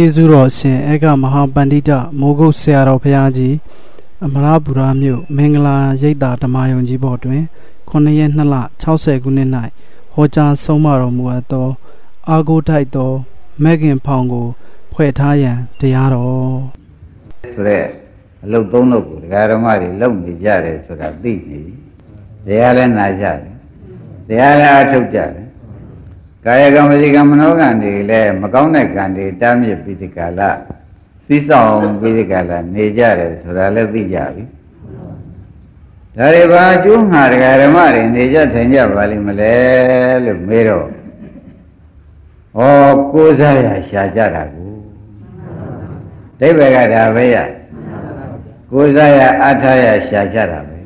ကျေးဇူးတော်ရှင်အေကမဟာပန္တိတမိုးကုတ်ဆရာတော်ဘုရားကြီးအမရပူရမြို့မင်္ဂလာရိပ်သာဓမ္မယုံကြီးဘော်တွင်9ရက်2လ60ခုနှစ်၌ဟောကြားဆုံးမတော်မူအပ်သော အာဂိုထိုက်သောမဲခင်ဖောင်ကိုဖွဲ့ထားရန်တရားတော်ဆိုရက်အလုတ်သုံးလုတ်ကိုဒကာဓမ္မတွေလုံနေကြတယ်ဆိုတာသိနေပြီတရားလည်းနာကြတယ်တရားလည်းအထုတ်ကြတယ် ကာယကံဝစီကံမနောကံတွေလည်းမကောင်းတဲ့ကံတွေတားမြစ်ပြီးဒီကလာသိဆောင်ပြီးဒီကလာနေကြတယ်ဆိုတာလည်းသိကြပြီဒါတွေဘာအကျိုးငှာတရားဓမ္မတွေနေကြထိုင်ကြပါလိမ့်မလဲလို့မေးတော့ဩကိုးစားရရှာကြတာကိုဒိဗ္ဗေကဒါပဲရကိုးစားရအထာရရှာကြတာပဲ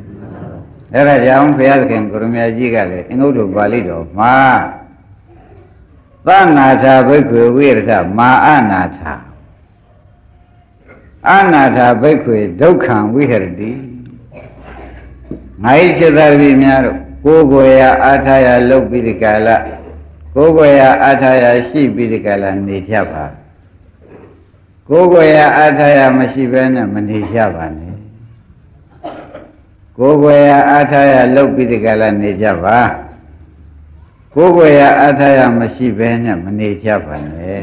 အဲ့ဒါကြောင့်ဘုရားသခင်ကိုရမကြီးကလည်းအင်္ဂုတ္တပါဠိတော်မှာ သနာထာဘိက္ခွေဝိရထမာအနာထာအနာထာဘိက္ခွေဒုက္ခံဝိဟရတိငါ၏จิตတော်ပြည်များတို့ကိုယ်ကိုယ်ရာအာထာယလုတ်ပြီးဒီကလာကိုယ်ကိုယ်ရာအာထာယရှိပြီးဒီကလာနေကြပါကိုယ်ကိုယ်ရာအာထာယမရှိဘဲနဲ့မနေကြပါနဲ့ကိုယ်ကိုယ်ရာအာထာယလုတ်ပြီးဒီကလာနေကြပါ ကိုယ်ကိုယ်ရာအာထာယမရှိဘဲနဲ့မနေကြပါနဲ့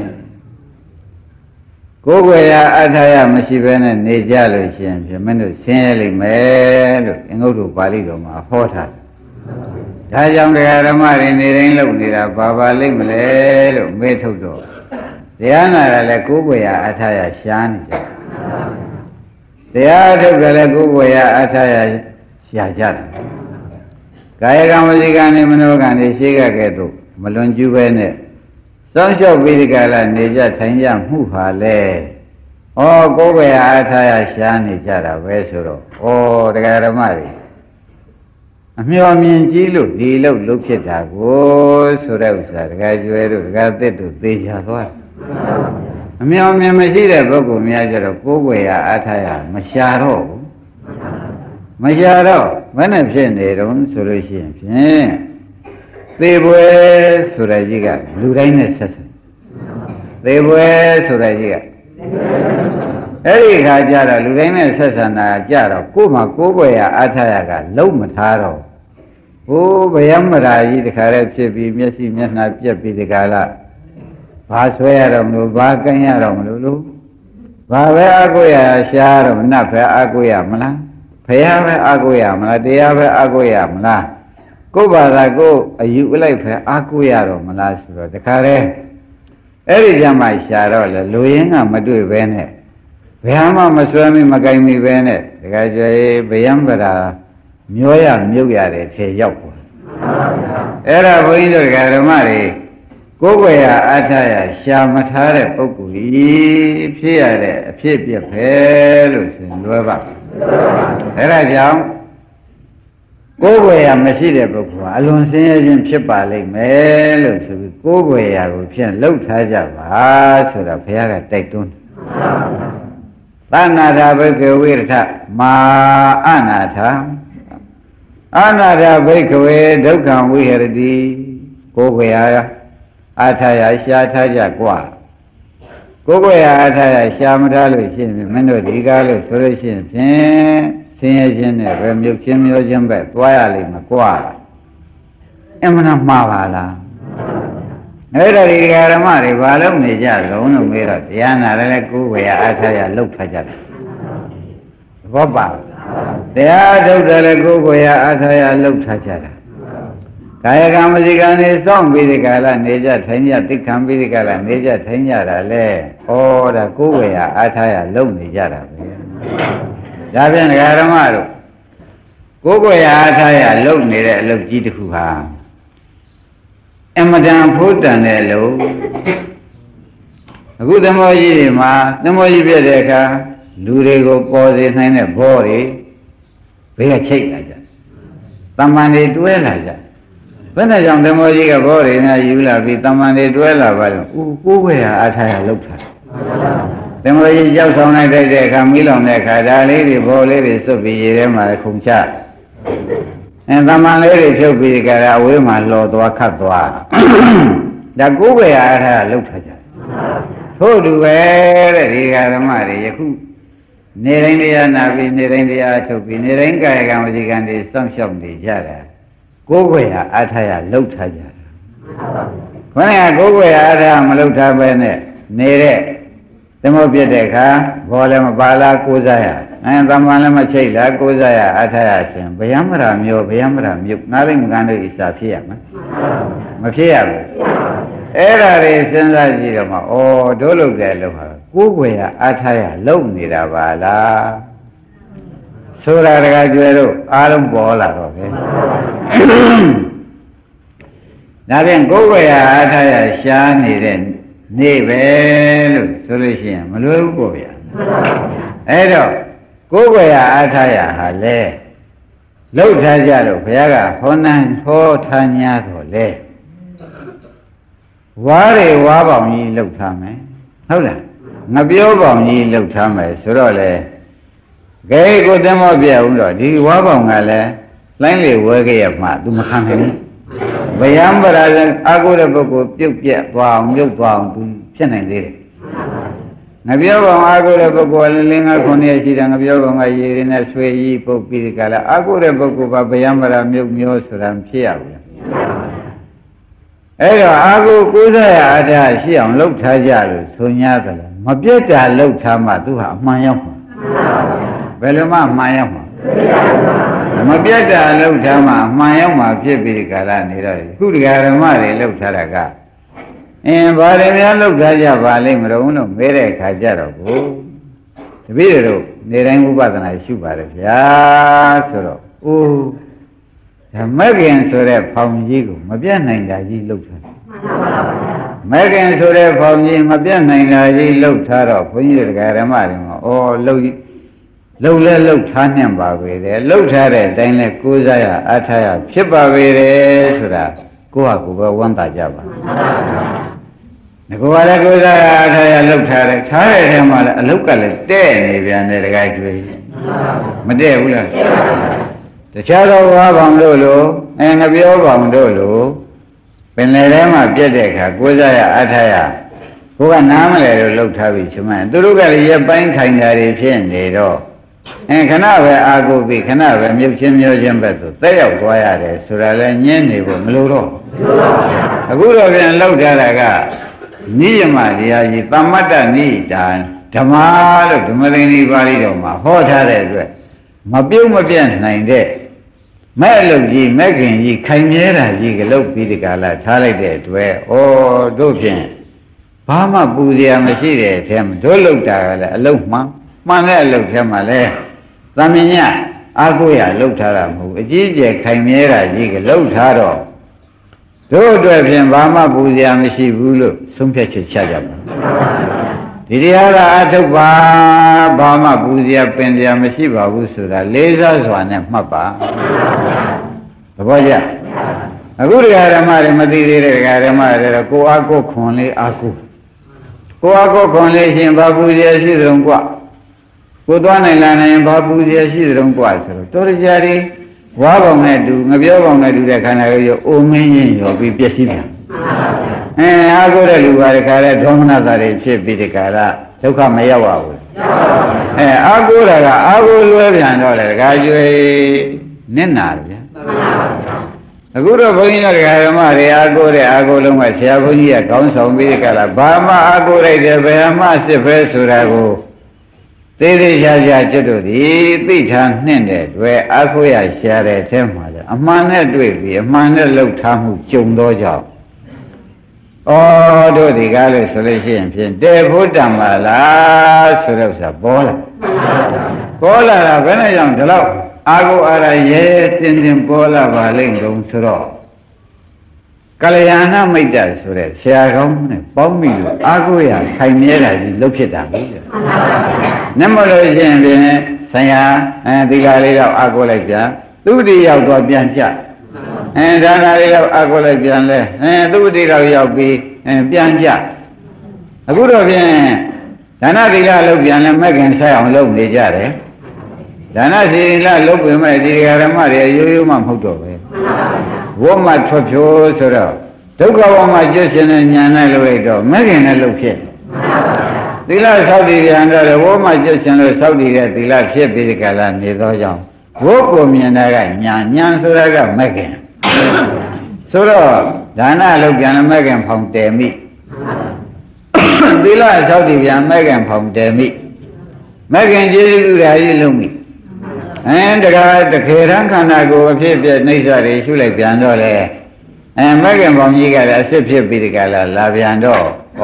ကိုယ်ကိုယ်ရာအထာယမရှိဘဲနဲ့နေကြလို့ရှိရင်ဖြင့်မင်းတို့ဆင်းရဲလိမ့်မယ်လို့အင်္ဂုတ္တပါဠိတော်မှာဟောထားတယ်။ဒါကြောင့်တရားဓမ္မတွေနေတိုင်းလုပ်နေတာဘာပါလိမ့်မလဲလို့မေးထုတ်တော့တရားနာရလဲကိုယ်ကိုယ်ရာအထာယရှားနေကြတယ်။တရားထုတ်ကြလဲကိုယ်ကိုယ်ရာအထာယရှားကြတယ်။ ကာယကံဝစီကံနဲ့မနောကံတွေရှိခဲ့ကဲ့သို့မလွန်ကျူးပဲနဲ့စောင့်ရှောက်ပြီးဒီကလာနေကြထိုင်ကြမှုဟာလေဩကိုယ်ကရအားထားရရှားနေကြတာပဲဆိုတော့ဩတရားဓမ္မတွေအမျော်မြင်ကြည့်လို့ဒီလို့လုဖြစ်တာကိုဆိုတဲ့ဥစ္စာတရားကျွဲတို့တရားသစ်တို့သိချသွားအမျော်မြင်မရှိတဲ့ပုဂ္ဂိုလ်များကြတော့ကိုယ်ကရအားထားရမရှာတော့ဘူး မရှာတော့ဘယ်နဲ့ဖြစ်နေတုံးဆိုလို့ရှိရင်ဖြင့်သေပွဲဆိုတဲ့ကြီးကလူတိုင်းနဲ့ဆက်ဆက်သေပွဲဆိုတဲ့ကြီးကအဲ့ဒီခါကျတော့လူတိုင်းနဲ့ဆက်ဆံတာကြတော့ကို့မှာကိုယ်ွယ်ရအားထားရကလုံးမထားတော့ဟိုးဗျမရာကြီးတခါတည်းဖြစ်ပြီးမျက်စိမျက်နှာပြက်ပြီးဒီကလာဘာဆွဲရတော့မလို့ဘာကန်းရတော့မလို့လို့ဘာပဲအကုရရှားတော့နတ်ပဲအကုရမလား ဖះပဲအကုရမလားတရားပဲအကုရမလားကိုယ်ဘာသာကိုအယူလိုက်ပဲအာကိုရတော့မလားဆိုတော့တခါတည်းအဲ့ဒီကြမှာရှာတော့လေလူရင်းကမတွေ့ပဲနဲ့ဘယ်မှမဆွဲမိမကင်မိပဲနဲ့တခါကျရေးဗယံပရာမျောရမြုပ်ရတယ်ထေရောက်ပါအဲ့ဒါဘုန်းကြီးတို့ဓမ္မတွေကိုယ်ွယ်ရအထရရှာမထားတဲ့ပုဂ္ဂိုလ်ကြီးဖြစ်ရတဲ့အဖြစ်ပြပဲလို့ဆိုလွယ်ပါ အဲ့ဒါကြောင့်ကိုယ်ွယ်ရမရှိတဲ့ပုဂ္ဂိုလ်ဟာအလွန်ဆင်းရဲခြင်းဖြစ်ပါလိမ့်မယ်လို့ဆိုပြီးကိုယ်ွယ်ရကိုဖြင့်လှုပ်ထားကြပါဆိုတာဘုရားကတိုက်တွန်းသနာထာဘိကဝိရထမာအနာထာအနာထာဘိကဝေဒုက္ခံဝိဟရတိကိုယ်ွယ်ရအာထာယရှားထားကြกว่า ကိုယ်ွယ်ရအာထာယရှားမထားလို့ရှိရင်မင်းတို့ဒီကားလို့ဆိုလို့ရှိရင်ဖြင့်ဆင်းရဲခြင်းနဲ့ပဲမြုပ်ခြင်းမျောခြင်းပဲသွားရလိမ့်မယ်ကွာအမှန်မှားပါလားအဲ့ဒါဒီဓမ္မတွေဘာလို့နေကြလုံးလို့မေးတော့တရားနာလည်းကိုယ်ဝေယအားထားရလှုပ်ထားကြတယ်ဘောပါတရားထုတ်တယ်လည်းကိုယ်ဝေယအားထားရလှုပ်ထားကြတာ ကာယကံမစီကံနေစောင့်ပြီးဒီကလာနေကြထိုင်ကြသိခံပြီးဒီကလာနေကြထိုင်ကြတာလေဩဒါကိုယ်ဝေယအားထားရလှုပ်နေကြတာပဲဒါဖြင့်ဒကာဓမ္မတို့ကိုယ်ကိုယ်ရအားထားရလုံနေတဲ့အလုပ်ကြီးတစ်ခုဟာအမတန်ဖို့တန်တဲ့အလုပ်အခုသမောကြီးတွေမှာသမောကြီးပြတဲ့အခါလူတွေကိုပေါ်စေနိုင်တဲ့ဘောတွေဘေးကချိတ်လာကြတမန်တွေတွဲလာကြ ဘယ်နဲ့ကြောင့်သမောကြီးကဘောတွေများယူလာပြီးတမန်တွေတွဲလာပါလို့ဦးကိုယ်ကိုယ်ရအားထားရလုပ်တာသင်္ဘောကြီးကြောက်ဆောင်လိုက်တဲ့အခါမီးလောင်တဲ့အခါဒါလေးတွေဘောလေးတွေစွတ်ပြီးရေထဲမှာခုန်ချအဲတမန်လေးတွေဖြုတ်ပြီးကြတာအဝေးမှာလော်သွားခတ်သွားဒါကိုယ်ပဲအားထားလှုပ်ထားကြထို့တူပဲတဲ့ဒီဃာဓမ္မတွေယခုနေတိုင်းတရားနာပြီးနေတိုင်းတရားထုတ်ပြီးနေတိုင်းကာယကံဝစီကံတွေစောင့်ရှောက်နေကြတာ ကိုယ်ွယ်ဟာအထာရလှုပ်ထားကြတာခொနကကိုယ်ွယ်ဟာအထာမလှုပ်ထားပဲနဲ့နေတဲ့သမုတ်ပြတဲ့အခါဘောလည်းမပါလားကိုးစားရအဲသမ္မာလည်းမချိတ်လားကိုးစားရအထာရရှင်ဗျယမရာမျိုးဗျယမရာမြုပ်နားလိုက်မကန်တို့ဣစာဖြစ်ရမလားမဖြစ်ရဘူးအဲ့ဒါတွေစဉ်းစားကြည့်တော့မှဩတို့လုပ်တယ်လို့ဟာကိုယ်ွယ်ဟာအထာရလုံနေတာပါလား ဆိုတာတကကျွဲတို့အားလုံးပေါ်လာတော့ပဲဒါဖြင့်ကိုယ်ွယ်ဟာအထာရရှားနေတဲ့နေပဲလို့ဆိုလို့ရှိရင်မလွယ်ဘူးပေါ့ဗျာအဲ့တော့ကိုယ်ွယ်ဟာအထာရဟာလဲလှုပ်ထားကြလို့ဘုရားကဟောနန်းဟောထား냐တော့လဲဝါးတွေဝါးပေါင်ကြီးလှုပ်ထားမယ်ဟုတ်လားငပြောပေါင်ကြီးလှုပ်ထားမယ်ဆိုတော့လေ ကဲကိုတမောပြအောင်တော့ဒီဝါးပေါင်ကလည်းလိုင်းလေဝဲခဲ့ရမှ तू မခံနိုင်ဘူးဗယံပရာဇံအာကိုတဲ့ပုဂ္ဂိုလ်ပြုတ်ပြက်သွားအောင်မြုပ်သွားအောင် तू ဖြစ်နိုင်သေးတယ်ငပြောပေါင်အာကိုတဲ့ပုဂ္ဂိုလ်လည်းလင်းငါခုနှစ်ရှိတာငပြောပေါင်ကရေရင်းနဲ့ဆွေကြီးပုတ်ပြီးဒီကလာအာကိုတဲ့ပုဂ္ဂိုလ်ကဗယံပရာမြုပ်မျိုးဆိုတာဖြစ်ရဘူးအဲ့တော့အာကိုကိုးစားရအထာရှိအောင်လှုပ်ထားကြလို့ဆို냐သလားမပြတ်တာလှုပ်ထားမှသူဟာအမှန်ရောက်မှာ ဘယ်လိုမှအမှန်ရောက်မှာမပြတ်တာလှုပ်ထားမှအမှန်ရောက်မှာဖြစ်ပြီးဒီကလာနေတော့ခုတရားဓမ္မတွေလှုပ်ထားတာကအင်းဘာတွေများလှုပ်ထားကြပါလိမ့်မလို့လို့မဲတဲ့ခါကြတော့ကိုတပည့်တို့နေတိုင်းဥပဒနာရှုပါတယ်ဗျာဆိုတော့အိုးဓမ္မကင်ဆိုတဲ့ဖောင်ကြီးကိုမပြတ်နိုင်တာကြီးလှုပ်ထားတယ်မကင်ဆိုတဲ့ဖောင်ကြီးမပြတ်နိုင်တာကြီးလှုပ်ထားတော့ဘုန်းကြီးတွေကဓမ္မတွေမှာဩလှုပ် လှုပ်လဲလှုပ်ထားနှံ့ပါပဲတဲ့လှုပ်ထားတဲ့အတိုင်းလဲကိုးစားရအားထားရဖြစ်ပါပဲတဲ့ဆိုတာကိုယ့်ဟာကိုယ်ပဲဝမ်းသာကြပါငါကလည်းကိုးစားရအားထားရလှုပ်ထားတယ်ထားတဲ့ထဲမှာလည်းအလုတ်ကလည်းတဲ့နေပြန်တယ်တခါကျွေးမတဲ့ဘူးလားတခြားသောဝါဘောင်တို့လိုအဲငပြောဘောင်တို့လိုပင်လယ်ထဲမှာပြက်တဲ့အခါကိုးစားရအားထားရကိုကနားမလဲလို့လှုပ်ထားပြီးချမန်သူတို့ကလည်းရပိုင်းခိုင်တာတွေဖြစ်နေတော့ အဲခဏပဲအာကိုပြီးခဏပဲမြုပ်ချင်းမျိုးချင်းပဲဆိုတက်ရောက်သွားရတယ်ဆိုတာလဲညင်းနေဖို့မလိုတော့အခုတော့ပြန်လှုပ်ထားတာကနိယမတရားကြီးသမ္မတ္တနိတာဓမ္မလို့ဓမ္မရင်းဒီပါဠိတော်မှာဟောထားတဲ့အတွက်မပြုတ်မပြတ်နိုင်တဲ့မဲ့အလုပ်ကြီးမဲ့ခင်ကြီးခိုင်မြဲတာကြီးကလုတ်ပြီးဒီကလာထားလိုက်တဲ့အတွက်ဩတို့ဖြင့်ဘာမှပူစရာမရှိတဲ့အထက်မှာတို့လုတ်တာကလည်းအလုတ်မှန် မှန်တဲ့အလုတ်ထဲမှာလဲသမင်ညအာကိုရလုတ်ထားတာမဟုတ်အကြီးကျယ်ခိုင်မြဲတာကြီးကလုတ်ထားတော့တို့အတွက်ဖြင့်ဘာမှပူစရာမရှိဘူးလို့ဆုံးဖြတ်ချက်ချကြပါဒီတရားကအထုတ်ပါဘာမှပူစရာပင်စရာမရှိပါဘူးဆိုတာလေးစားစွာနဲ့မှတ်ပါသဘောကျအခုတရားဓမ္မတွေမသိသေးတဲ့တရားဓမ္မတွေတော့ကိုအားကိုခွန်လေးအားကိုကိုအားကိုခွန်လေးရှင်ဘာပူစရာရှိသလုံးกว่า ကိုသွားနိုင်လာနိုင်ဘာပူစရာရှိသလုံးกว่าဆိုတော့တော်ရကြတွေဝါပေါင်နဲ့တူငပြောပေါင်နဲ့တူတဲ့ခန္ဓာကိုယ်ရောအိုမင်းရင်ရောပြီးပြည့်စည်ပြန်အဲအားကိုတဲ့လူပါတဲ့ခါလဲဒေါမနတာတွေဖြစ်ပြီးဒီကရဒုက္ခမရောက်ပါဘူးအဲအားကိုတာကအားကိုလွဲပြန်တော့လေဒကာကျွေနစ်နာတယ်ဗျာအခုတော့ဘုန်းကြီးတို့ဒကာဓမ္မတွေအားကိုတဲ့အားကိုလုံးကဆရာဘုန်းကြီးကကောင်းဆောင်ပြီးဒီကရဘာမှအားကိုလိုက်တယ်ဘယ်မှစစ်ပဲဆိုတာကို သေးသေးချာချာကျွတ်တို့ဒီသိထားနှင့်တဲ့တွေ့အခွရရှာတဲ့အထက်မှာလေအမှန်နဲ့တွေ့ပြီးအမှန်နဲ့လှုပ်ထားမှုကြုံတော့ကြောင့်ဩတို့ဒီကားလို့ဆိုလို့ရှိရင်ဖြင့်တေဖို့တံပါလားဆိုတော့ဆိုပေါ်လာပေါ်လာတာဘယ်နဲ့ကြောင့်ဒီလောက်အာကိုအာရရဲတင်းတင်းပေါ်လာပါလိမ့်ကုန်ဆိုတော့ကလျာဏမိတ်တဆိုတဲ့ဆရာကောင်းနဲ့ပေါင်းပြီးလို့အာကိုရခိုင်မြဲတာကြီးလှုပ်ဖြစ်တာဘူး။ နမလို့ရှိရင်ဖြင့်ဆရာအဲဒီကလေးတော့အာကိုလိုက်ပြန်သူတိရောက်တော့ပြန်ကြအဲဒါနာလေးတော့အာကိုလိုက်ပြန်လဲအဲသူတိတော့ရောက်ပြီးအဲပြန်ကြအခုတော့ဖြင့်ဒါနသီလလုပ်ပြန်လဲမဲ့ခင်ဆက်အောင်လုပ်နေကြတယ်ဒါနသီလလုပ်ပြင်မဲ့ဒီဓမ္မတွေရိုးရိုးမှမဟုတ်တော့ပဲဝတ်မှထွက်ဖြိုးဆိုတော့ဒုက္ခဘဝမှာကျွတ်ရှင်တဲ့ညာနဲ့လုပ်လိုက်တော့မဲ့ခင်နဲ့လုပ်ဖြစ် သီလဆောက်တည်ပြန်တော့ဘိုးမှကျွတ်ချင်လို့ဆောက်တည်တဲ့သီလဖြစ်ပြီးဒီကလာနေသောကြောင့်ဘိုးကိုမြင်တာကညာညာဆိုတာကမက်ခင်ဆိုတော့ဒါနလုပ်ပြန်မက်ခင်ဖောင်တယ်မိသီလဆောက်တည်ပြန်မက်ခင်ဖောင်တယ်မိမက်ခင်ကျေးဇူးပြုတာကြီးလုံးမိအဲတကားတခေရန်ခန္ဓာကိုအဖြစ်ပြနှိစ္စတွေရှုလိုက်ပြန်တော့လေအဲမက်ခင်ဖောင်ကြီးကလည်းအစ်စ်ဖြစ်ပြီးဒီကလာလာပြန်တော့ ဩ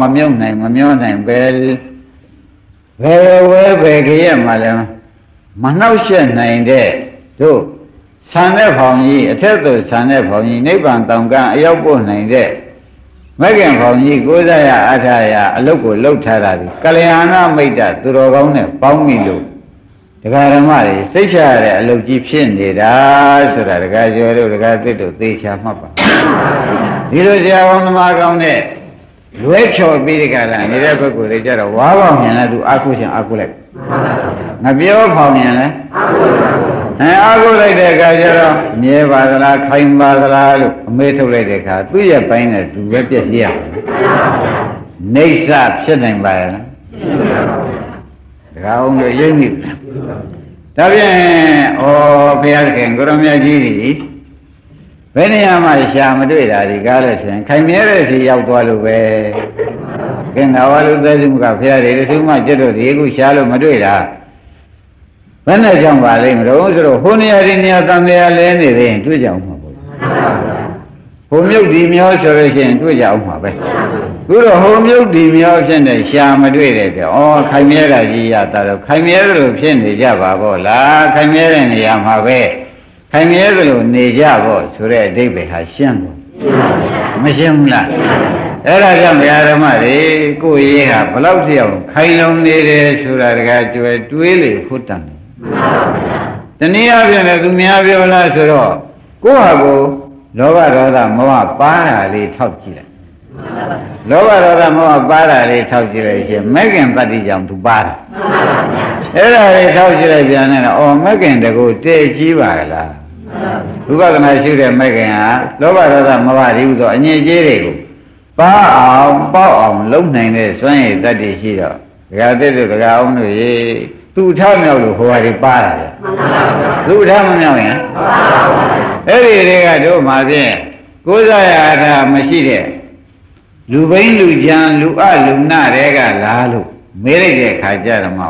မမြုပ်နိုင်မမျောနိုင်ပဲဘယ်ဝဲဘယ်ခရက်မှလည်းမနှောက်ယှက်နိုင်တဲ့တို့ဆံတဲ့ဖောင်ကြီးအထက်သို့ဆံတဲ့ဖောင်ကြီးနိဗ္ဗာန်တောင်ကအရောက်ပို့နိုင်တဲ့မဂ္ဂင်ဖောင်ကြီးကိုးစားရအထာရအလုတ်ကိုလှုပ်ထားတာဒီကလျာဏမိတ်တသူတော်ကောင်းနဲ့ပေါင်းမိလို့ဒကာဓမ္မတွေစိတ်ချရတဲ့အလုတ်ကြီးဖြစ်နေတာဆိုတာဒကာကျော်တို့ဒကာသစ်တို့သိချာမှတ်ပါဒီလိုဆရာဝန်သမားကောင်းတဲ့ လွဲချော်ပြီးဒီကလာနေတဲ့ဘက်ကိုလေကြတော့ဝါးပေါင်မြန်လဲသူအာကုရှင်အာကုလိုက်ငပြောဖောင်မြန်လဲအဲအာကုလိုက်တဲ့အခါကျတော့မြဲပါသလားခိုင်ပါသလားလို့အမေးထုတ်လိုက်တဲ့အခါသူ့ရဲ့ပိုင်းနဲ့သူပဲပြည့်စည်ရနေဆဖြစ်နိုင်ပါရဲ့လားတကားအောင်လို့ရိပ်မိဒါဖြင့်ဩဘုရားသခင်ကိုရမကြီးကြီး ဘယ်နေရာမှာရှာမတွေ့တာဒီကားလို့ဆိုရင်ခိုင်မြဲတဲ့စီရောက်သွားလို့ပဲကဲငါဝါလူသက်စုကဘုရားတွေတခုမှကျွတ်တော့ဒီခုရှာလို့မတွေ့တာဘယ်နဲ့ကြောင့်ပါလိမ့်မလို့ဆိုတော့ဟိုနေရာဒီနေရာတန်တရားလဲနေသေးရင်တွေ့ကြအောင်မှာပေါ့ဟိုမြုပ်ဒီမျောဆိုလို့ရှိရင်တွေ့ကြအောင်မှာပဲခုတော့ဟိုမြုပ်ဒီမျောဖြစ်နေရှာမတွေ့တဲ့တဲ့ဩခိုင်မြဲတာကြီးရတာတော့ခိုင်မြဲလို့ဖြစ်နေကြပါပေါ့လားခိုင်မြဲတဲ့နေရာမှာပဲ ခိုင်မြဲသလိုနေကြဖို့ဆိုတဲ့အဓိပ္ပာယ်ဟာရှင်းတယ်မရှင်းဘူးလားအဲ့ဒါကြောင့်ဗျာဓမ္မတွေကိုယ်ရေးဟာဘလောက်တယောက်ခိုင်လုံနေတယ်ဆိုတာတကကြွယ်တွေးလေဖို့တန်တယ်တနည်းအားဖြင့်လည်းသူများပြောလားဆိုတော့ကိုယ့်ဟာကိုလောဘဒေါသမောဟပါတာလေးထောက်ကြည့်လိုက်လောဘဒေါသမောဟပါတာလေးထောက်ကြည့်လိုက်ရှင်မဂ္ဂင်တတ္တိကြောင့်သူပါတာ အဲ့ဒါလေးထောက်ကြည့်လိုက်ပြန်နေတော့အော်မဂ္ဂင်တကူတည့်ကြီးပါလားဝိပဿနာရှုတဲ့မဂ္ဂင်ဟာလောဘဒေါသမောဟတွေဟူသောအငြိအကျေးတွေကိုပါအောင်ပေါက်အောင်လုပ်နိုင်တဲ့စွမ်းရည်တတ္တိရှိတော့ဒကာတဲ့တို့ဒကာအောင်တို့ရေသူ့ထားမြောက်လို့ဟိုဟာတွေပါတာလေသူ့ထားမမြောက်ရင်အဲ့ဒီတွေကတို့မှာဖြင့်ကိုးစားရတာမရှိတဲ့လူဘိန်းလူကြံလူအလူနာတွေကလားလို့ မေးလိုက်တဲ့ခါကျတော့မှဩ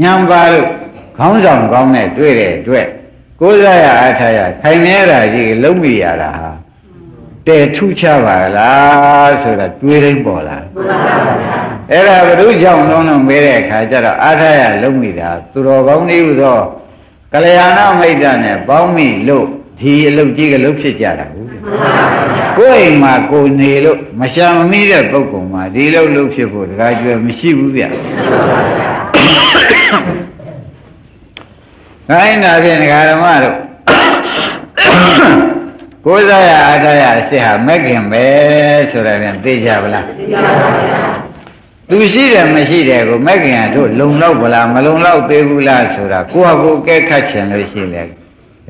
ညံပါလို့ခေါင်းဆောင်ကောင်းနဲ့တွေ့တဲ့အတွက်ကိုးစားရအထာရခိုင်မြဲတာကြီးလုံးမိရတာဟာတဲထူးခြားပါလားဆိုတာတွေးတိုင်းပေါ်လာအဲ့ဒါဘုရုကြောင့်လုံးလုံးမေးတဲ့အခါကျတော့အာထရလုံးမိတာသူတော်ကောင်းနေဟုသောကလျာဏမိတ်တနဲ့ပေါင်းမိလို့ ဒီအလုပ်ကြီးကလုပ်ဖြစ်ကြတာဟုတ်ကိုယ်အိမ်မှာကိုနေလို့မရှာမမိတဲ့ပုဂ္ဂိုလ်မှာဒီလုပ်လုပ်ဖြစ်ဖို့တခါကျွယ်မရှိဘူးဗျခိုင်းတာဖြင့်ဒကာဓမ္မတို့ကိုးစားရအားထားရအစ်ဟာမက်ခင်ပဲဆိုတာပြန်သိကြပါလားသိပါပါဘုရားသူရှိတယ်မရှိတယ်ကိုမက်ခင်ကတို့လုံလောက်ဗလားမလုံလောက်သေးဘူးလားဆိုတာကိုယ့်ဟာကိုယ်ကဲခတ်ချင်လို့ရှိလေ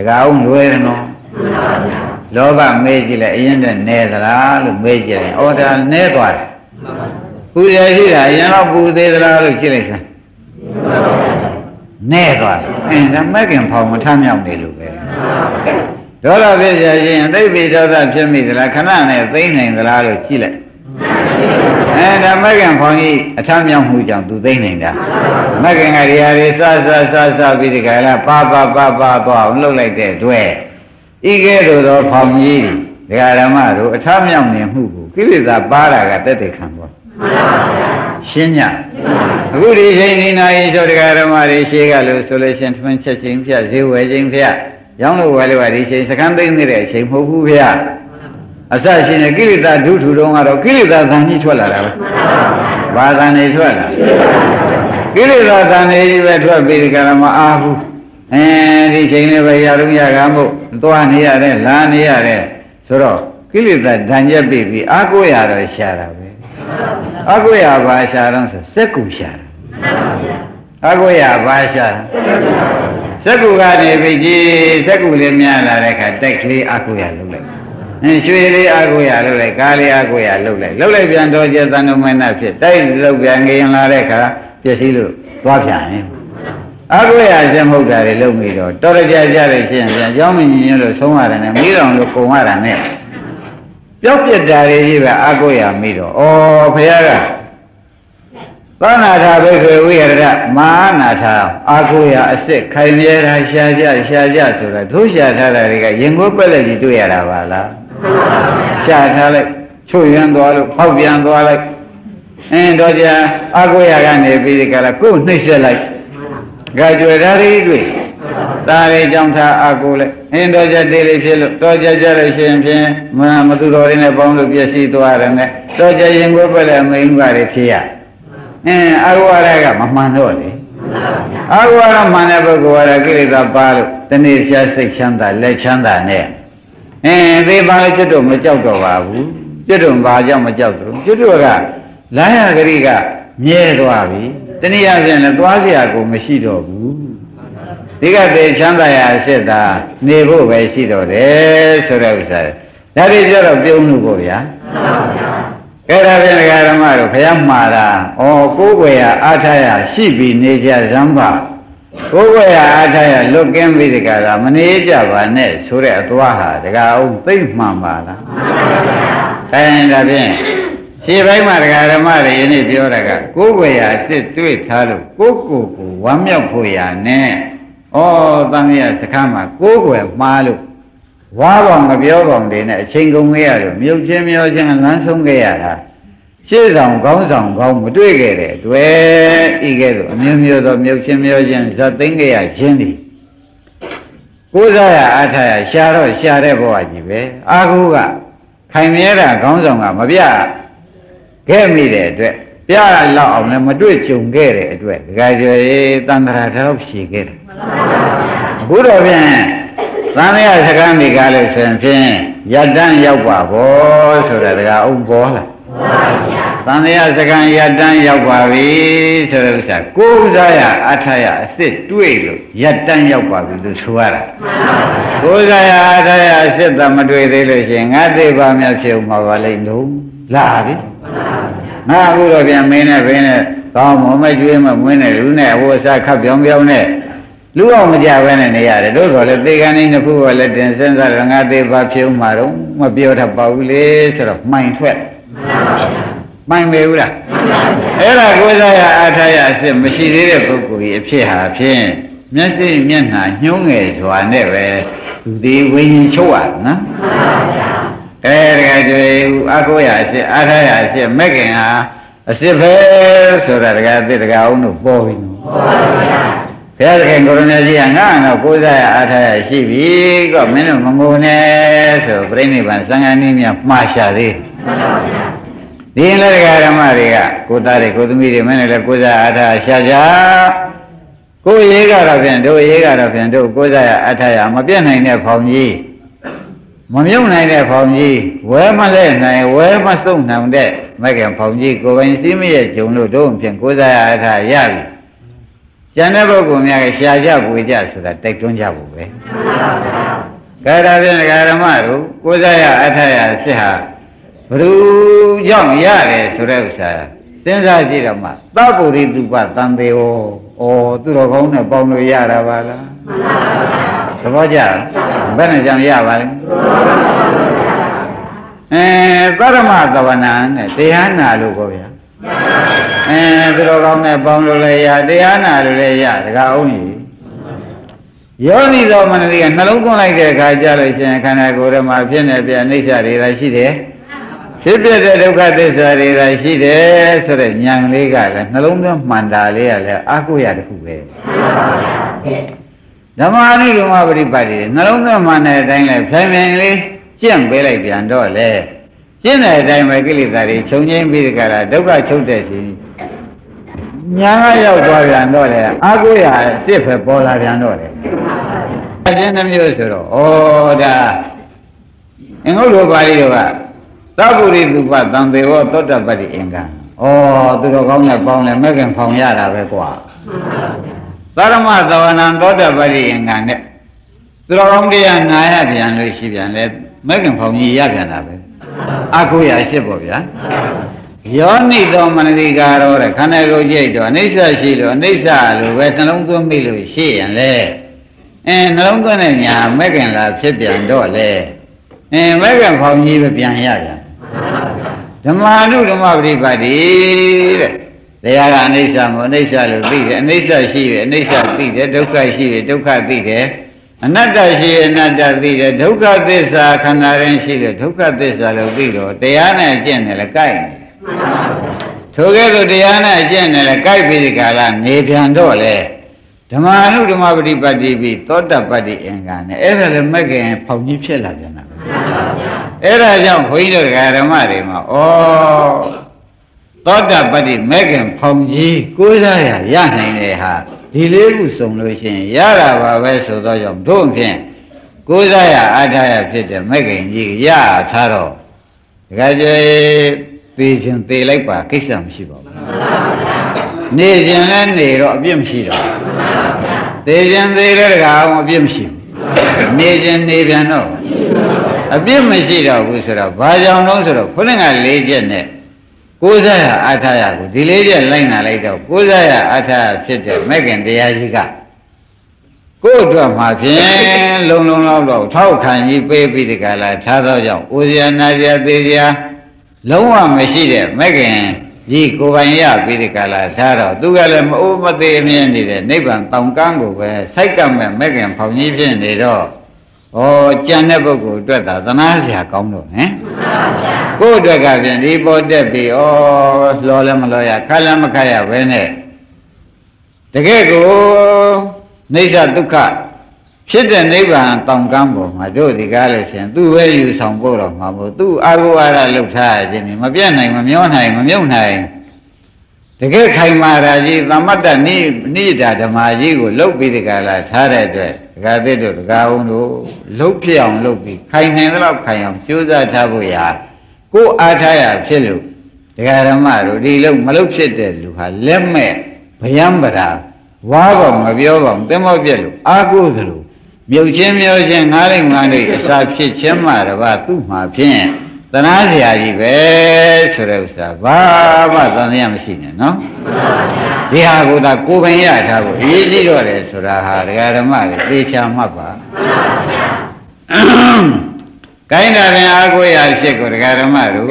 ဒကာအောင်လွယ်တယ်နော်လောဘမေးကြည့်လိုက်အရင်ကနဲသလားလို့မေးကြည့်ရင်အော်ဒါနဲသွားတယ်ပူရရှိတာအရင်တော့ပူသေးသလားလို့ကြည့်လိုက်စမ်းနဲသွားတယ်အင်းဒါမက်ခင်ဖောင်မထမြောက်နေလို့ပဲဒေါသဖြစ်ရခြင်းသိပြီဒေါသဖြစ်မိသလားခဏနဲ့သိမ့်နိုင်သလားလို့ကြည့်လိုက် အဲဒါမဂ္ဂင်ဖောင်ကြီးအထမြောက်မှုကြောင့်သူသိမ့်နိုင်တာမဂ္ဂင်ကဒီဟာတွေစစစစပြီးဒီကလာပါပါပါပါသွားအောင်လှုပ်လိုက်တဲ့အတွက်ဤကဲ့သို့သောဖောင်ကြီးဒကာဓမ္မတို့အထမြောက်နေမှုကိုကိလေသာပါတာကတက်တဲ့ခံပေါ်ရှင်းညအခုဒီချိန်ဒီနာရီဆိုဒကာဓမ္မတွေရှေးကလို့ဆိုလို့ရှင်ထမင်းချက်ချင်းဖြတ်ဈေးဝယ်ချင်းဖြတ်ရောင်းလို့ဝယ်လို့ဒီချိန်စကန်းသိမ့်နေတဲ့အချိန်မဟုတ်ဘူးဗျာ အစရှင်တဲ့ကိလေသာဒုထုတုံးကတော့ကိလေသာသံကြီးထွက်လာတာပဲဘာသံနေထွက်လာကိလေသာသံနေကြီးပဲထွက်ပြီးဒီကရမအားဘူးအဲဒီချိန်လေးပဲရတော့ရကမို့သွားနေရတယ်လာနေရတယ်ဆိုတော့ကိလေသာဓာန်ရက်ပြီးပြီးအာကိုရတော့ရှာတာပဲအာကိုရဘာရှာတော့ဆိုစက်ကူရှာတာအာကိုရဘာရှာစက်ကူကနေပြီးကြီးစက်ကူလေးများလာတဲ့အခါတိုက်ကလေးအာကိုရလုံးလိုက် အင်းရွှေလေးအာကိုရလှုပ်လိုက်ကားလေးအာကိုရလှုပ်လိုက်လှုပ်လိုက်ပြန်တော့ကျသန္နမနဖြစ်တိုက်လှုပ်ပြန်ငရင်လာတဲ့ခါပျက်စီးလို့သွားပြန်ရင်အာကိုရစမဟုတ်တာတွေလုံပြီးတော့တော်ကြကြတဲ့ဖြစ်ရင်ပြန်เจ้าမညင်ညလို့ဆုံးရတယ်နဲ့မိတော်လို့ကုံရတာနဲ့ပြောက်ပြက်တာတွေကြီးပဲအာကိုရမိတော့ဩဖခင်ကသောနာထာဘိက္ခေဝိရဒမာနာထာအာကိုရအစ်စ်ခိုင်မြဲတာရှားကြရှားကြဆိုတာထိုးရှားထားတာတွေကရင်ကိုပက်လက်ကြီးတွေ့ရတာပါလား ရှားထားလိုက်ချွတ်ရမ်းသွားလို့ဖောက်ပြန်သွားလိုက်အင်းတော့ကြာအာကိုရကနေပြီးဒီကလာကိုယ်နှိမ့်ဆက်လိုက်ကြွယ်ဓာရီတွေ့ตาလေးကြောင့်ထားအာကိုလိုက်အင်းတော့ကြတေးလေးဖြစ်လို့တော့ကြကြလို့ရှိရင်ဖြင့်မမသူတော်ရင်းနဲ့ပေါင်းလို့ပြည့်စည်သွားတယ်နဲ့တော့ကြရင်ကိုယ်ပဲလည်းမိန်ပါလေဖြစ်ရအင်းအာဝရကမမှန်တော့လေအာဝရမှန်တဲ့ပုဂ္ဂိုလ်ကကိလေသာပါလို့တနေ့ဖြာစိတ်ချမ်းသာလက်ချမ်းသာနဲ့ အင်းသေပါလေကျွတ်တော့မကြောက်တော့ပါဘူးကျွတ်တော့ဘာကြောင့်မကြောက်တော့ကျွတ်တော့ကလာရဂရိကမြဲသွားပြီတနည်းအားဖြင့်လည်းသွားเสียကိုမရှိတော့ဘူးဒီကတည်းချမ်းသာရအစ်သာနေဖို့ပဲရှိတော့တယ်ဆိုတဲ့ဥစ္စာဒါတွေကြတော့ပြုံးလို့ပေါ့ဗျာကဲဒါဖြင့်ဒကာဓမ္မတို့ဘုရားမှားတာဩကိုယ်ွယ်ရအားထားရရှိပြီးနေကြဇံပါ ကိုယ်ွယ်ရအားထားရလွတ်ကင်းပြီးဒီကရာမနေကြပါနဲ့ဆိုတဲ့အသွားဟာဒကာအောင်သိမ့်မှန်ပါလားအဲဒါဖြင့်ခြေပိုင်းမှာဒကာဓမ္မတွေယနေ့ပြောတာကကိုယ်ွယ်ရအစ်စ်တွေ့ထားလို့ကိုယ်ကိုယ်ကိုဝမ်းမြောက်ဖို့ရနဲ့ဩတန်ရစခန်းမှာကိုယ်ွယ်မှားလို့ဝါပေါင်မပြောပေါင်တွေနဲ့အချိန်ကုန်ခဲ့ရလို့မြုပ်ချင်းမျောချင်းလမ်းဆုံးခဲ့ရတာ ရှေ့ဆောင်ကောင်းဆောင်ကောင်းမတွေ့ခဲ့တဲ့တွေ့ဤကဲ့သို့အမျိုးမျိုးသောမြုပ်ချင်းမျောချင်းဇတ်သိမ့်ခဲ့ရခြင်းသည်ကိုးစားရအားထားရရှာတော့ရှာတဲ့ဘဝကြီးပဲအာဟုကခိုင်မြဲတာကောင်းဆောင်ကမပြခဲ့မိတဲ့အတွက်ပြရလောက်အောင်လည်းမတွေ့ကြုံခဲ့တဲ့အတွက်ဒကာကျော်ရေးတန်ត្រာတော့ဖြေခဲ့တယ်ဘုရားဖြင့်သံဃာစကားမိကားလို့ဆိုရင်ဖြင့်ယတ္တန်ရောက်ပါဘောဆိုတာဒကာအုံပေါ်လာ သံဃာစကားယတ္တန်ရောက်ပါပြီဆိုတဲ့ဥစ္စာကိုးစားရအထရအစ်စ်တွေ့လို့ယတ္တန်ရောက်ပါပြီလို့ဆိုရတာကိုးစားရအထရအစ်စ်သမတွေ့သေးလို့ရှိရင်ငါသိပါမြတ်ဖြစ်မှာပါလိမ့်လို့လာပြီငါအခုတော့ပြန်မင်းနဲ့ဘင်းနဲ့ကောင်းမမကျွေးမမွင်းနဲ့လူနဲ့ဟိုအစားခပ်ပြောင်ပြောင်နဲ့လူအောင်မကြဘဲနဲ့နေရတယ်တို့ဆိုလည်းသေကံနေနှစ်ခုကလည်းတင်စဉ်းစားရငါသေးပါဖြုံးမှာတော့မပြောတတ်ပါဘူးလေဆိုတော့မှိုင်ထွက်မှိုင်ပေ ဘူးလားအဲ့ဒါကိုယ်စားရအားထားရအစ်စ်မရှိသေးတဲ့ပုဂ္ဂိုလ်ကြီးအဖြစ်ဟာဖြင့်မျက်စိမျက်နှာညှိုးငယ်စွာနဲ့ပဲသူဒီဝိညာဉ်ချုပ်ရနော်အဲတကယ်ကြွေအကိုရအစ်စ်အားထားရအစ်စ်မဲ့ခင်ဟာအစ်စ်ပဲဆိုတာတကယ်အစ်စ်တကယ်အောင်လို့ပေါ်ပြီနော်ပေါ်ပါဗျာဘုရားသခင်ကိုရဏကြီးကငါတော့ကိုးစားရအားထားရရှိပြီကောမင်းတို့မငိုနဲ့ဆိုပြိဋိဘံသံဃာနည်းများမှားရှာသေး ဒီရင်လည်းဓမ္မတွေကကိုသားတွေကိုသမီးတွေမင်းလည်းကိုးစားအားထားရှာကြကိုရေးကတော့ဖြင့်တို့ရေးကတော့ဖြင့်တို့ကိုးစားရအားထားရမပြတ်နိုင်တဲ့ဖောင်ကြီးမမြုပ်နိုင်တဲ့ဖောင်ကြီးဝဲမလဲနိုင်ဝဲမစုံနိုင်တဲ့မကင်ဖောင်ကြီးကိုယ်ပိုင်စည်းမရဲ့ဂျုံလို့တို့ဖြင့်ကိုးစားရအားထားရပြီကျန်တဲ့ပုဂ္ဂိုလ်များကရှားကြပွေကြဆိုတာတိုက်တွန်းကြဖို့ပဲကဲဒါဖြင့်ဓမ္မတို့ကိုးစားရအထရစစ်ဟာ ဘ누구ကြောင့်ရတယ်ဆိုတဲ့ဥစ္စာစဉ်းစားကြည့်တော့မှသဗ္ဗုရိတုပသံသေးဩဩသူတော်ကောင်းနဲ့ပေါင်းလို့ရတာပါလားသဘောကျဘယ်နဲ့ကြောင့်ရပါလဲအဲသရမသဝနာနဲ့တရားနာလို့ကိုဗျာအဲသူတော်ကောင်းနဲ့ပေါင်းလို့လည်းရတရားနာလို့လည်းရတကားအောင်ကြီးယောနိသောမနတိကနှလုံးသွင်းလိုက်တဲ့အခါကျလို့ရှိရင်ခန္ဓာကိုယ်ထဲမှာဖြစ်နေပြအိဋ္ဌတွေလည်းရှိတယ် ဖြစ်ပြတဲ့ဒုက္ခသစ္စာတွေလည်းရှိတယ်ဆိုတဲ့ဉာဏ်လေးကလည်းနှလုံးသွင်းမှန်တာလေးကလည်းအာကိုရတခုပဲဓမ္မအနိကမပရိပတ်တွေနှလုံးသွင်းမှန်တဲ့အတိုင်းလည်းဖြိုင်ဖြိုင်လေးကျင့်ပေးလိုက်ပြန်တော့လေကျင့်တဲ့အတိုင်းပဲကိလေသာတွေခြုံငိမ့်ပြီးကြတာဒုက္ခချုပ်တဲ့စီညာကရောက်သွားပြန်တော့လေအာကိုရစစ်ပဲပေါ်လာပြန်တော့လေအကျဉ်းတစ်မျိုးဆိုတော့ဩဒါအင်္ဂုတ္တပါဠိတော်က သဗ္ဗုရိတုပသံသေဝသောတပတ္တိအင်္ဂံဩသူတော်ကောင်းနဲ့ပေါင်းလဲမဲ့ခင်ဖောင်ရတာပဲကွာသရမသဝနံသောတပတ္တိအင်္ဂံနဲ့သူတော်ကောင်းတရားနာရပြန်လို့ရှိပြန်လဲမက္ကံဖောင်ကြီးရပြန်တာပဲအကုရရှိပေါ့ဗျာယောနိသောမနတိကာရောတဲ့ခန္ဓာကိုယ်ကြိတ်တော့အနိစ္စရှိလို့အနိစ္စလို့ပဲနှလုံးသွင်းမိလို့ရှိရင်လေအဲနှလုံးသွင်းတဲ့ညာမက္ကံလာဖြစ်ပြန်တော့လေအဲမက္ကံဖောင်ကြီးပဲပြန်ရပြန် ဓမ္မာနုဓမ္မပရိပတ်တိတဲ့တရားကအနိစ္စမို့အနိစ္စလို့သိတယ်အနိစ္စရှိတယ်အနိစ္စသိတယ်ဒုက္ခရှိတယ်ဒုက္ခသိတယ်အနတ္တရှိအနတ္တသိတယ်ဒုက္ခသစ္စာခန္ဓာရင်ရှိတယ်ဒုက္ခသစ္စာလို့သိတော့တရားနဲ့ကျင့်တယ်လေကြိုက်တယ်ထိုကဲ့သို့တရားနဲ့ကျင့်တယ်လေကြိုက်ပြီးဒီကာလနေပြန်တော့လေဓမ္မအနုဓမ္မပฏิပတ်တိပြီးသောတပတ္တိအင်္ဂါနဲ့အဲ့ဒါလည်းမက်ကင်ဖောင်ကြီးဖြစ်လာပြန်တာ အဲ့ဒါကြောင့်ဘုန်းကြီးတို့ဓမ္မတွေမှာဩသောတပတ္တိမက်ကင်ဖောင်ကြီးကိုးစားရရနိုင်တယ်ဟာဒီလေးခုစုံလို့ရှိရင်ရတာပါပဲဆိုတော့ကြောင့်တို့ဖြင့်ကိုးစားရအားထားရဖြစ်တဲ့မက်ကင်ကြီးရထားတော့ဒကာကျေသေခြင်းသေလိုက်ပါကိစ္စမရှိပါဘူးနေခြင်းလည်းနေတော့အပြစ်မရှိတော့သေခြင်းသေတဲ့ဒကာအောင်အပြစ်မရှိဘူးနေခြင်းနေပြန်တော့ အပြစ်မရှိတော့ဘူးဆိုတော့ဘာကြောင့်လဲဆိုတော့ခုနကလေးချက်နဲ့ကိုးစားရအာထာယကိုဒီလေးချက်လိုက်နာလိုက်တော့ကိုးစားရအာထာယဖြစ်တဲ့မဂ္ဂင်တရားကြီးကကိုယ့်အတွက်မှာဖြင့်လုံလုံလောက်လောက်ထောက်ခံကြီးပေးပြီးဒီကလာထားသောကြောင့်အိုဇာနာဇာသေးဇာလုံးဝမရှိတဲ့မဂ္ဂင်ကြီးကိုယ်ပိုင်ရပြီးဒီကလာထားတော့သူကလည်းမအိုးမသေးအမြင်နေတဲ့နိဗ္ဗာန်တောင်ကန်းကိုပဲစိုက်ကမဲ့မဂ္ဂင်ဖောင်ကြီးဖြစ်နေတော့ ဩကြံတဲ့ပုဂ္ဂိုလ်အတွက်သာသနာစရာကောင်းတော့ဟင်ကိုယ့်အတွက်ကဖြင့်ဒီပေါ်တက်ပြီးဩလောလည်းမလောရခါလည်းမခါရပဲနဲ့တကယ်ကိုနေသဒုက္ခဖြစ်တဲ့နိဗ္ဗာန်တောင်ကမ်းပေါ်မှာတို့ဒီကားလို့ရှင်သူ့ပဲယူဆောင်ဖို့တော့မှာမို့သူ့အာဟုဝါဒလှုပ်ထားခြင်းမပြတ်နိုင်မမျောနိုင်မမြုပ်နိုင် တကယ်ခိုင်မာရာကြီးသမတ္တနိနိဒာဓမ္မကြီးကိုလှုပ်ပြီးဒီကလာထားတဲ့အတွက်ဒကာသစ်တို့ဒကာအောင်တို့လှုပ်ဖြစ်အောင်လှုပ်ပြီးခိုင်နိုင်တော့ခိုင်အောင်ကြိုးစားထားဖို့ရာကိုအားထားရဖြစ်လို့ဒကာဓမ္မတို့ဒီလှုပ်မလှုပ်ဖြစ်တဲ့လူဟာလက်မဲ့ဗျံပရာဝါကောင်မပြောပါဘူးတင်မောပြက်လို့အာကိုသလိုမြုပ်ချင်းမြုပ်ချင်းငားလိုက်ငားလိုက်အစာဖြစ်ချင်းမှတပါသူ့မှာဖြင့် သနာစရာကြီးပဲဆိုတဲ့ဥစ္စာဘာမှသံသယမရှိနဲ့နော်ဒီဟာကိုသာကိုယ်ပိုင်ရထားဖို့အရေးကြီးတော့တယ်ဆိုတာဟာဒကာဓမ္မတွေသိချာမှတ်ပါကိုင်းတာပင်အာကိုရရှိကိုဒကာဓမ္မတို့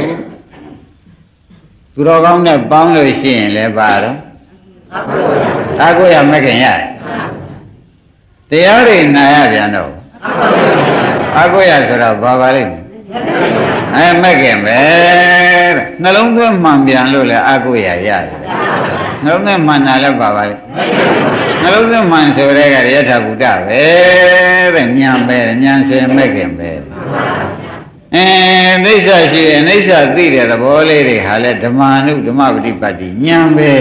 သူတော်ကောင်းနဲ့ပေါင်းလို့ရှိရင်လည်းပါတော့အာကိုရမခင်ရတရားတွေနာရပြန်တော့အာကိုရဆိုတော့ဘာပါလိမ့် အဲမခင်ပဲတဲ့နှလုံးသွင်းမှန်ပြန်လို့လည်းအာကိုရရတယ်နှလုံးသွင်းမှန်တာလည်းပါပါလိမ့်နှလုံးသွင်းမှန်ဆိုတဲ့ကရထဗုဒ္ဓပဲတဲ့ဉာဏ်ပဲဉာဏ်ဆိုရင်မခင်ပဲအဲအိဋ္ဌရှိတယ်အိဋ္ဌသိတဲ့သဘောလေးတွေဟာလဲဓမ္မာနုဓမ္မပฏิပတ်တိဉာဏ်ပဲ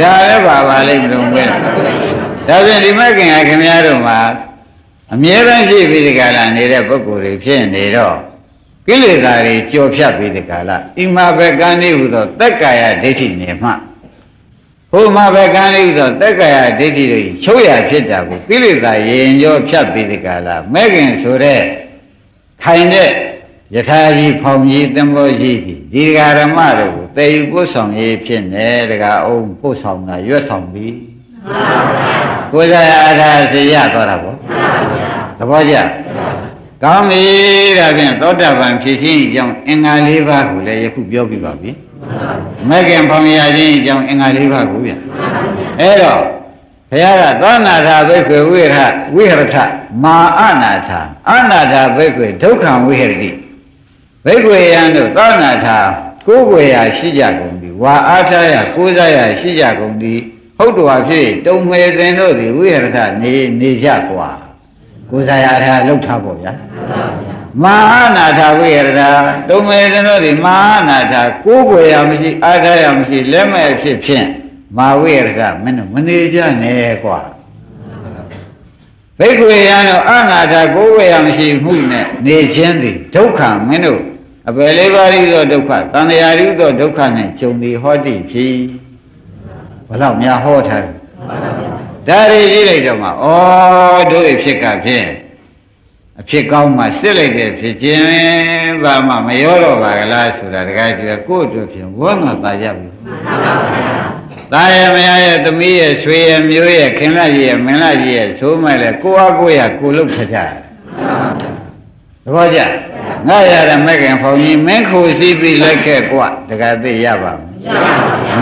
ဒါလည်းပါပါလိမ့်မလို့ပဲဒါဖြင့်ဒီမခင်ဟာခင်ဗျားတို့မှာအမြဲတမ်းရှိပြီးဒီကလာနေတဲ့ပုဂ္ဂိုလ်တွေဖြစ်နေတော့ ကိလေသာတွေကြော်ဖြတ်ပြီးဒီကလာဣမဘကံနေဟုသောတက္ကာယဒိဋ္ဌိနေမှဟိုမှာဘကံနေဟုသောတက္ကာယဒိဋ္ဌိတွေချုပ်ရဖြစ်တာကိုကိလေသာရင်ကြောဖြတ်ပြီးဒီကလာမဲခင်ဆိုတဲ့ခိုင်တဲ့ယထာကြီးဖောင်ကြီးသံဃောကြီးဒီဒီဃာရမတို့ကိုတည်ယူပို့ဆောင်ရေးဖြစ်နေတကအောင်ပို့ဆောင်တာရွတ်ဆောင်ပြီးကိုယ်စားအားထားစေရသွားတာပေါ့သဘောကျ ကောင်းပြီဒါဖြင့်သောတာပန်ဖြစ်ခြင်းအကြောင်းအင်္ဂါ၄ပါးကိုလည်းယခုပြောပြပါပြီမကင်ဖောင်ရခြင်းအကြောင်းအင်္ဂါ၄ပါးကိုဗျအဲ့တော့ဘုရားကသောနာထာဘိက္ခွေဝိရဝိဟရထမာအနာထာအနာထာဘိက္ခွေဒုက္ခံဝိဟရတိဘိက္ခွေယံတို့သောနာထာကိုယ်ွယ်ရာရှိကြကုန်ပြီဝါအားထားရာကိုးစားရာရှိကြကုန်သည်ဟုတ်တော်ဖြစ်တုံငွေစဉ်တို့သည်ဝိဟရထနေနေကြကွာ ကိုးစားရထားလှုပ်ထားပေါ့ဗျာမဟာနာထာဝိရဒာတုံငွေသင်တို့သည်မဟာနာထာကိုးွယ်ရာမရှိအားထားရမရှိလက်မဲ့ဖြစ်ဖြင့်မာဝိရကမင်းတို့မနေကြနဲ့ကွာဘိက္ခွေယံတို့အနာထာကိုယ်ဝေယမရှိမှုနဲ့နေခြင်းသည်ဒုက္ခမင်းတို့အပယ်လေးပါးဤသောဒုက္ခတန်တရားဤသောဒုက္ခနဲ့ဂျုံသည်ဟောတိဖြစ်ဘလောက်များဟောထား ဒါတွေကြည့်လိုက်တော့မှဩတို့ဖြစ်ကဖြင့်အအဖြစ်ကောင်းမှစစ်လိုက်တဲ့ဖြစ်ခြင်းဘာမှမရောတော့ပါကလားဆိုတာတခါကျွဲကိုယ့်အတွက်ဖြင့်ဝန်းသာသာရပြီသားရဲ့မယားရဲ့သမီးရဲ့ဆွေရဲ့မျိုးရဲ့ခင်လာကြီးရဲ့မင်းလာကြီးရဲ့သိုးမဲ့လေကိုအားကိုရကိုလုတ်ထကြတယ်သဘောကျငါရတဲ့မကင်ဖောင်ကြီးမင်းခိုစီးပြီးလိုက်ခဲ့ကွတခါသိရပါ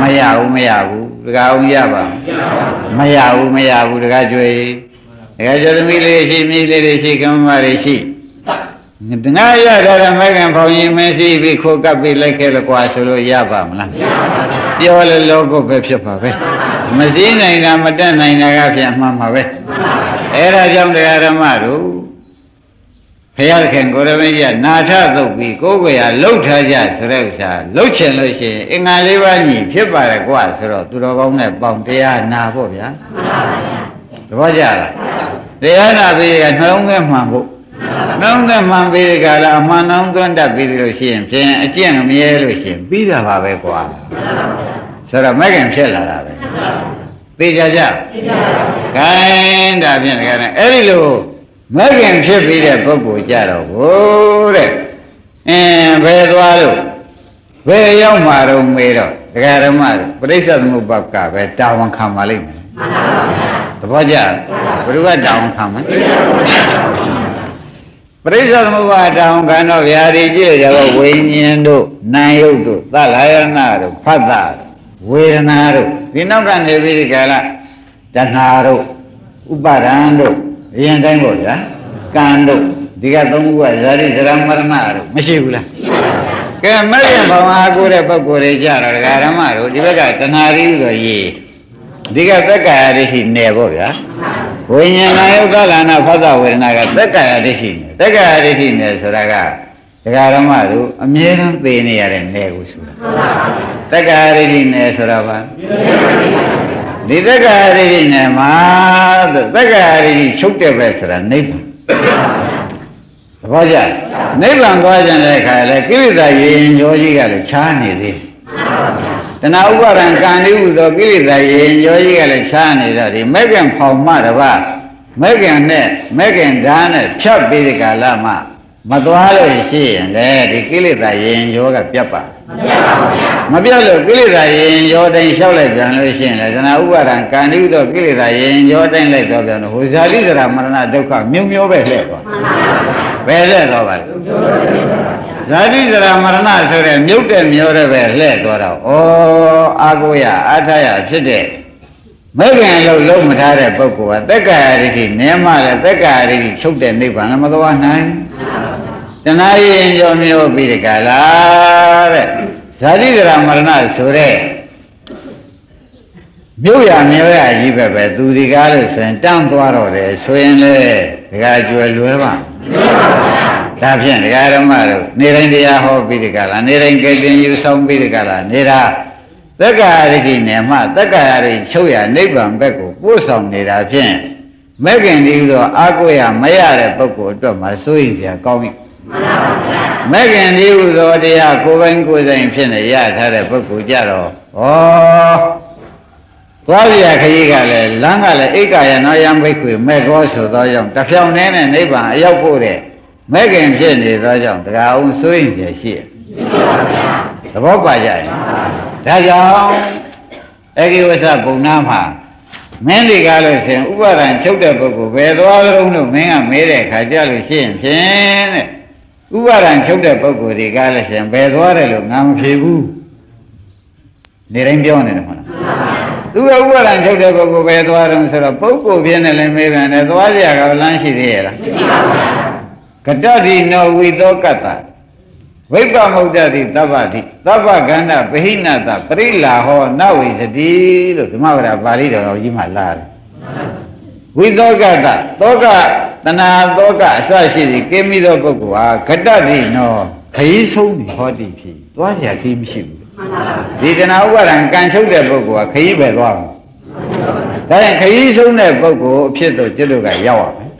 မရဘူးမရဘူး တခါအောင်ရပါမရဘူးမရဘူးတခါကျွေတခါကျွေသမီးလေးရှိမိလေးတွေရှိကမ္မတွေရှိငါရတဲ့မကင်ဖောင်ကြီးမင်းစီးပြီးခိုးကပ်ပြီးလိုက်ခဲ့了ကွာဆိုလို့ရပါမလားပြောလဲလောကုတ်ပဲဖြစ်ပါပဲမစည်းနိုင်တာမတက်နိုင်တာကပြန်မှန်ပါပဲအဲဒါကြောင့်တရားဓမ္မတို့ ဘုရားခင်ကိုရမင်းကြီးကနာထသုတ်ပြီးကိုယ်ကိုယ်ရလှုပ်ထားကြဆိုတဲ့ဥစ္စာလှုပ်ချင်လို့ရှိရင်အင်္ဂါလေးပါးညီဖြစ်ပါတယ်ကွာဆိုတော့သူတော်ကောင်းနဲ့ပေါင်တရားနာဖို့ဗျာသဘောကျလားတရားနာပြီးကနှလုံးသွင်းမှန်ဖို့နှလုံးသွင်းမှန်ပြီးဒီကလာအမှန်နှလုံးသွင်းတတ်ပြီးလို့ရှိရင်ဖြင့်အကျင့်မရဲလို့ရှိရင်ပြီးတာပါပဲကွာဆိုတော့မဂ္ဂင်ဖြစ်လာတာပဲသိကြကြသိကြပါဘူးခိုင်းဒါဖြင့်တကယ်နဲ့အဲ့ဒီလို မဂ္ဂင်ဖြစ်ပြီးတဲ့ပုဂ္ဂိုလ်ကြတော့ဘိုးတဲ့အင်းဘယ်သွားလို့ဘယ်ရောက်မှာတော့မေးတော့ဒကာဓမ္မတို့ပြိဿသမုပ္ပါကပဲတာဝန်ခံပါလိမ့်မယ်သဘောကျဘယ်သူကတာဝန်ခံမလဲပရိစ္ဆေသမုပ္ပါတောင်ခံတော့ဗျာဒီကြည့်ရတော့ဝိညာဉ်တို့နာယုတ်တို့သလယနာတို့ဖတ်တာဝေဒနာတို့ဒီနောက်ကနေပြီးဒီကလာတဏှာတို့ဥပါဒံတို့ အရင်တိုင်းပေါ့ဗျာကံတို့ဒီကသုံးခုကဇာတိဇရမရဏတို့မရှိဘူးလားကဲမဲ့ရင်ဘဝအားကိုတဲ့ပုဂ္ဂိုလ်တွေကြတော့ဒကာရမတို့ဒီဘက်ကတဏှာရီဆိုရေးဒီကသက်ကာယဒိဋ္ဌိနယ်ပေါ့ဗျာဝိညာဏယုတ်ကလနာဖသဝေဒနာကသက်ကာယဒိဋ္ဌိနယ်သက်ကာယဒိဋ္ဌိနယ်ဆိုတာကဒကာရမတို့အမြဲတမ်းသိနေရတဲ့နယ်ကိုဆိုတာသက်ကာယဒိဋ္ဌိနယ်ဆိုတာပါ ဒီသက်ကာယဒိဋ္ဌိနယ်မှာသက်ကာယဒိဋ္ဌိချုပ်တဲ့ပဲဆိုတာနိဗ္ဗာန်သဘောကျနိဗ္ဗာန်သွားကြတဲ့အခါလဲကိလေသာရင်ကျော်ကြီးကလည်းခြားနေသေးတယ်တဏှာဥပါဒံကံဒီဟုသောကိလေသာရင်ကျော်ကြီးကလည်းခြားနေတော့ဒီမဲ့ကံဖောင်မတပါမဲ့ကံနဲ့မဲ့ကံဓာတ်နဲ့ဖြတ်ပြီးဒီကာလမှာ မသွားလို့ရှိရင်လေဒီကိလေသာရင်ကျော်ကပြတ်ပါမပြတ်လို့ကိလေသာရင်ကျော်တိုင်းလျှောက်လိုက်ပြန်လို့ရှိရင်လေတဏှာဥပါဒံကံဒီဟုသောကိလေသာရင်ကျော်တိုင်းလိုက်တော့ပြန်တော့ဟိုဇာတိဇရာမရဏဒုက္ခမြုံမျောပဲလှည့်သွားဘယ်လှည့်တော့ပါလဲဇာတိဇရာမရဏဆိုတဲ့မြုပ်တဲ့မျောတဲ့ပဲလှည့်သွားတော့ဩအာကိုရအာထရဖြစ်တဲ့ မဲ့ခင်လို့လုံးမထားတဲ့ပုဂ္ဂိုလ်ကသက်္ကာရတိနဲမှလည်းသက်္ကာရတိချုပ်တဲ့နိဗ္ဗာန်လည်းမသွားနိုင်တဏှာရင်ကြောမျောပြီးဒီကလာတဲ့ဇာတိဇရာမရဏဆိုတဲ့မြုပ်ရမျောရကြီးပဲပဲသူဒီကားလို့ဆိုရင်တန်းသွားတော့တယ်ဆိုရင်လေဒကာကျွယ်လွယ်ပါဒါဖြင့်ဒကာဓမ္မတို့နေတိုင်းတရားဟောပြီးဒီကလာနေတိုင်းကြင်ယူဆောင်ပြီးဒီကလာနေတာ သက္ကာရတိနဲ့မှသက္ကာရတိချုပ်ရနိဗ္ဗာန်ဘက်ကိုပို့ဆောင်နေတာဖြင့်မဲ့ခင်ဒီလိုအာကိုရမရတဲ့ပုဂ္ဂိုလ်အတွက်မှစိုးရင်ပြကောင်းပြီမဲ့ခင်ဒီဟုသောတရားကိုယ်ပိုင်ကိုယ်ဆိုင်ဖြစ်နေရထားတဲ့ပုဂ္ဂိုလ်ကြတော့ဩသွားပြခကြီးကလည်းလမ်းကလည်းအိက္ခာယနောယံဘိက္ခွေမဲ့ကောဆိုသောကြောင့်တဖြောင်နဲ့နိဗ္ဗာန်အရောက်ဖို့တဲ့မဲ့ခင်ဖြစ်နေသောကြောင့်တရားအောင်စိုးရင်ပြရှိရသဘောပါကြရဲ့ ဒါကြောင့်အဂိဝဆပုံနာမှာမင်းဒီကားလို့ရှင်ဥပါဒံချုပ်တဲ့ပုဂ္ဂိုလ်ဘယ်သွားကြုံလို့မင်းကမဲတဲ့ခါကြလို့ရှိရင်ဖြင့်တဲ့ဥပါဒံချုပ်တဲ့ပုဂ္ဂိုလ်ဒီကားလို့ရှင်ဘယ်သွားတယ်လို့ငါမဖြေဘူးနေတိုင်းပြောနေတယ်မဟုတ်လားသူကဥပါဒံထုတ်တဲ့ပုဂ္ဂိုလ်ပဲသွားတော့ဆိုတော့ပုဂ္ဂိုလ်ပြင်းတယ်လည်းမေးပြန်တယ်သွားကြရကလမ်းရှိသေးရဲ့လားကတ္တိနောဝိသောကတ္တ ဝိပ္ပမုဒ္ဒတိသဗ္ဗတိသဗ္ဗကန္တပဟိနတပရိလာဟောနဝိသတိလို့ဓမ္မဝရပါဠိတော်ကြီးမှလာတယ်ဝိသောကတ္တသောကတဏှာသောကအစရှိသည်ကိမိသောပုဂ္ဂိုလ်ဟာကတ္တိနောခရီးဆုံးဟောတိဖြစ်သွားကြခီးမရှိဘူးဒီတဏှာဥပါဒံကံချုပ်တဲ့ပုဂ္ဂိုလ်ကခရီးပဲသွားမှာဒါရင်ခရီးဆုံးတဲ့ပုဂ္ဂိုလ်အဖြစ်တော့ကျွတ်တို့ကရောက်ရမယ်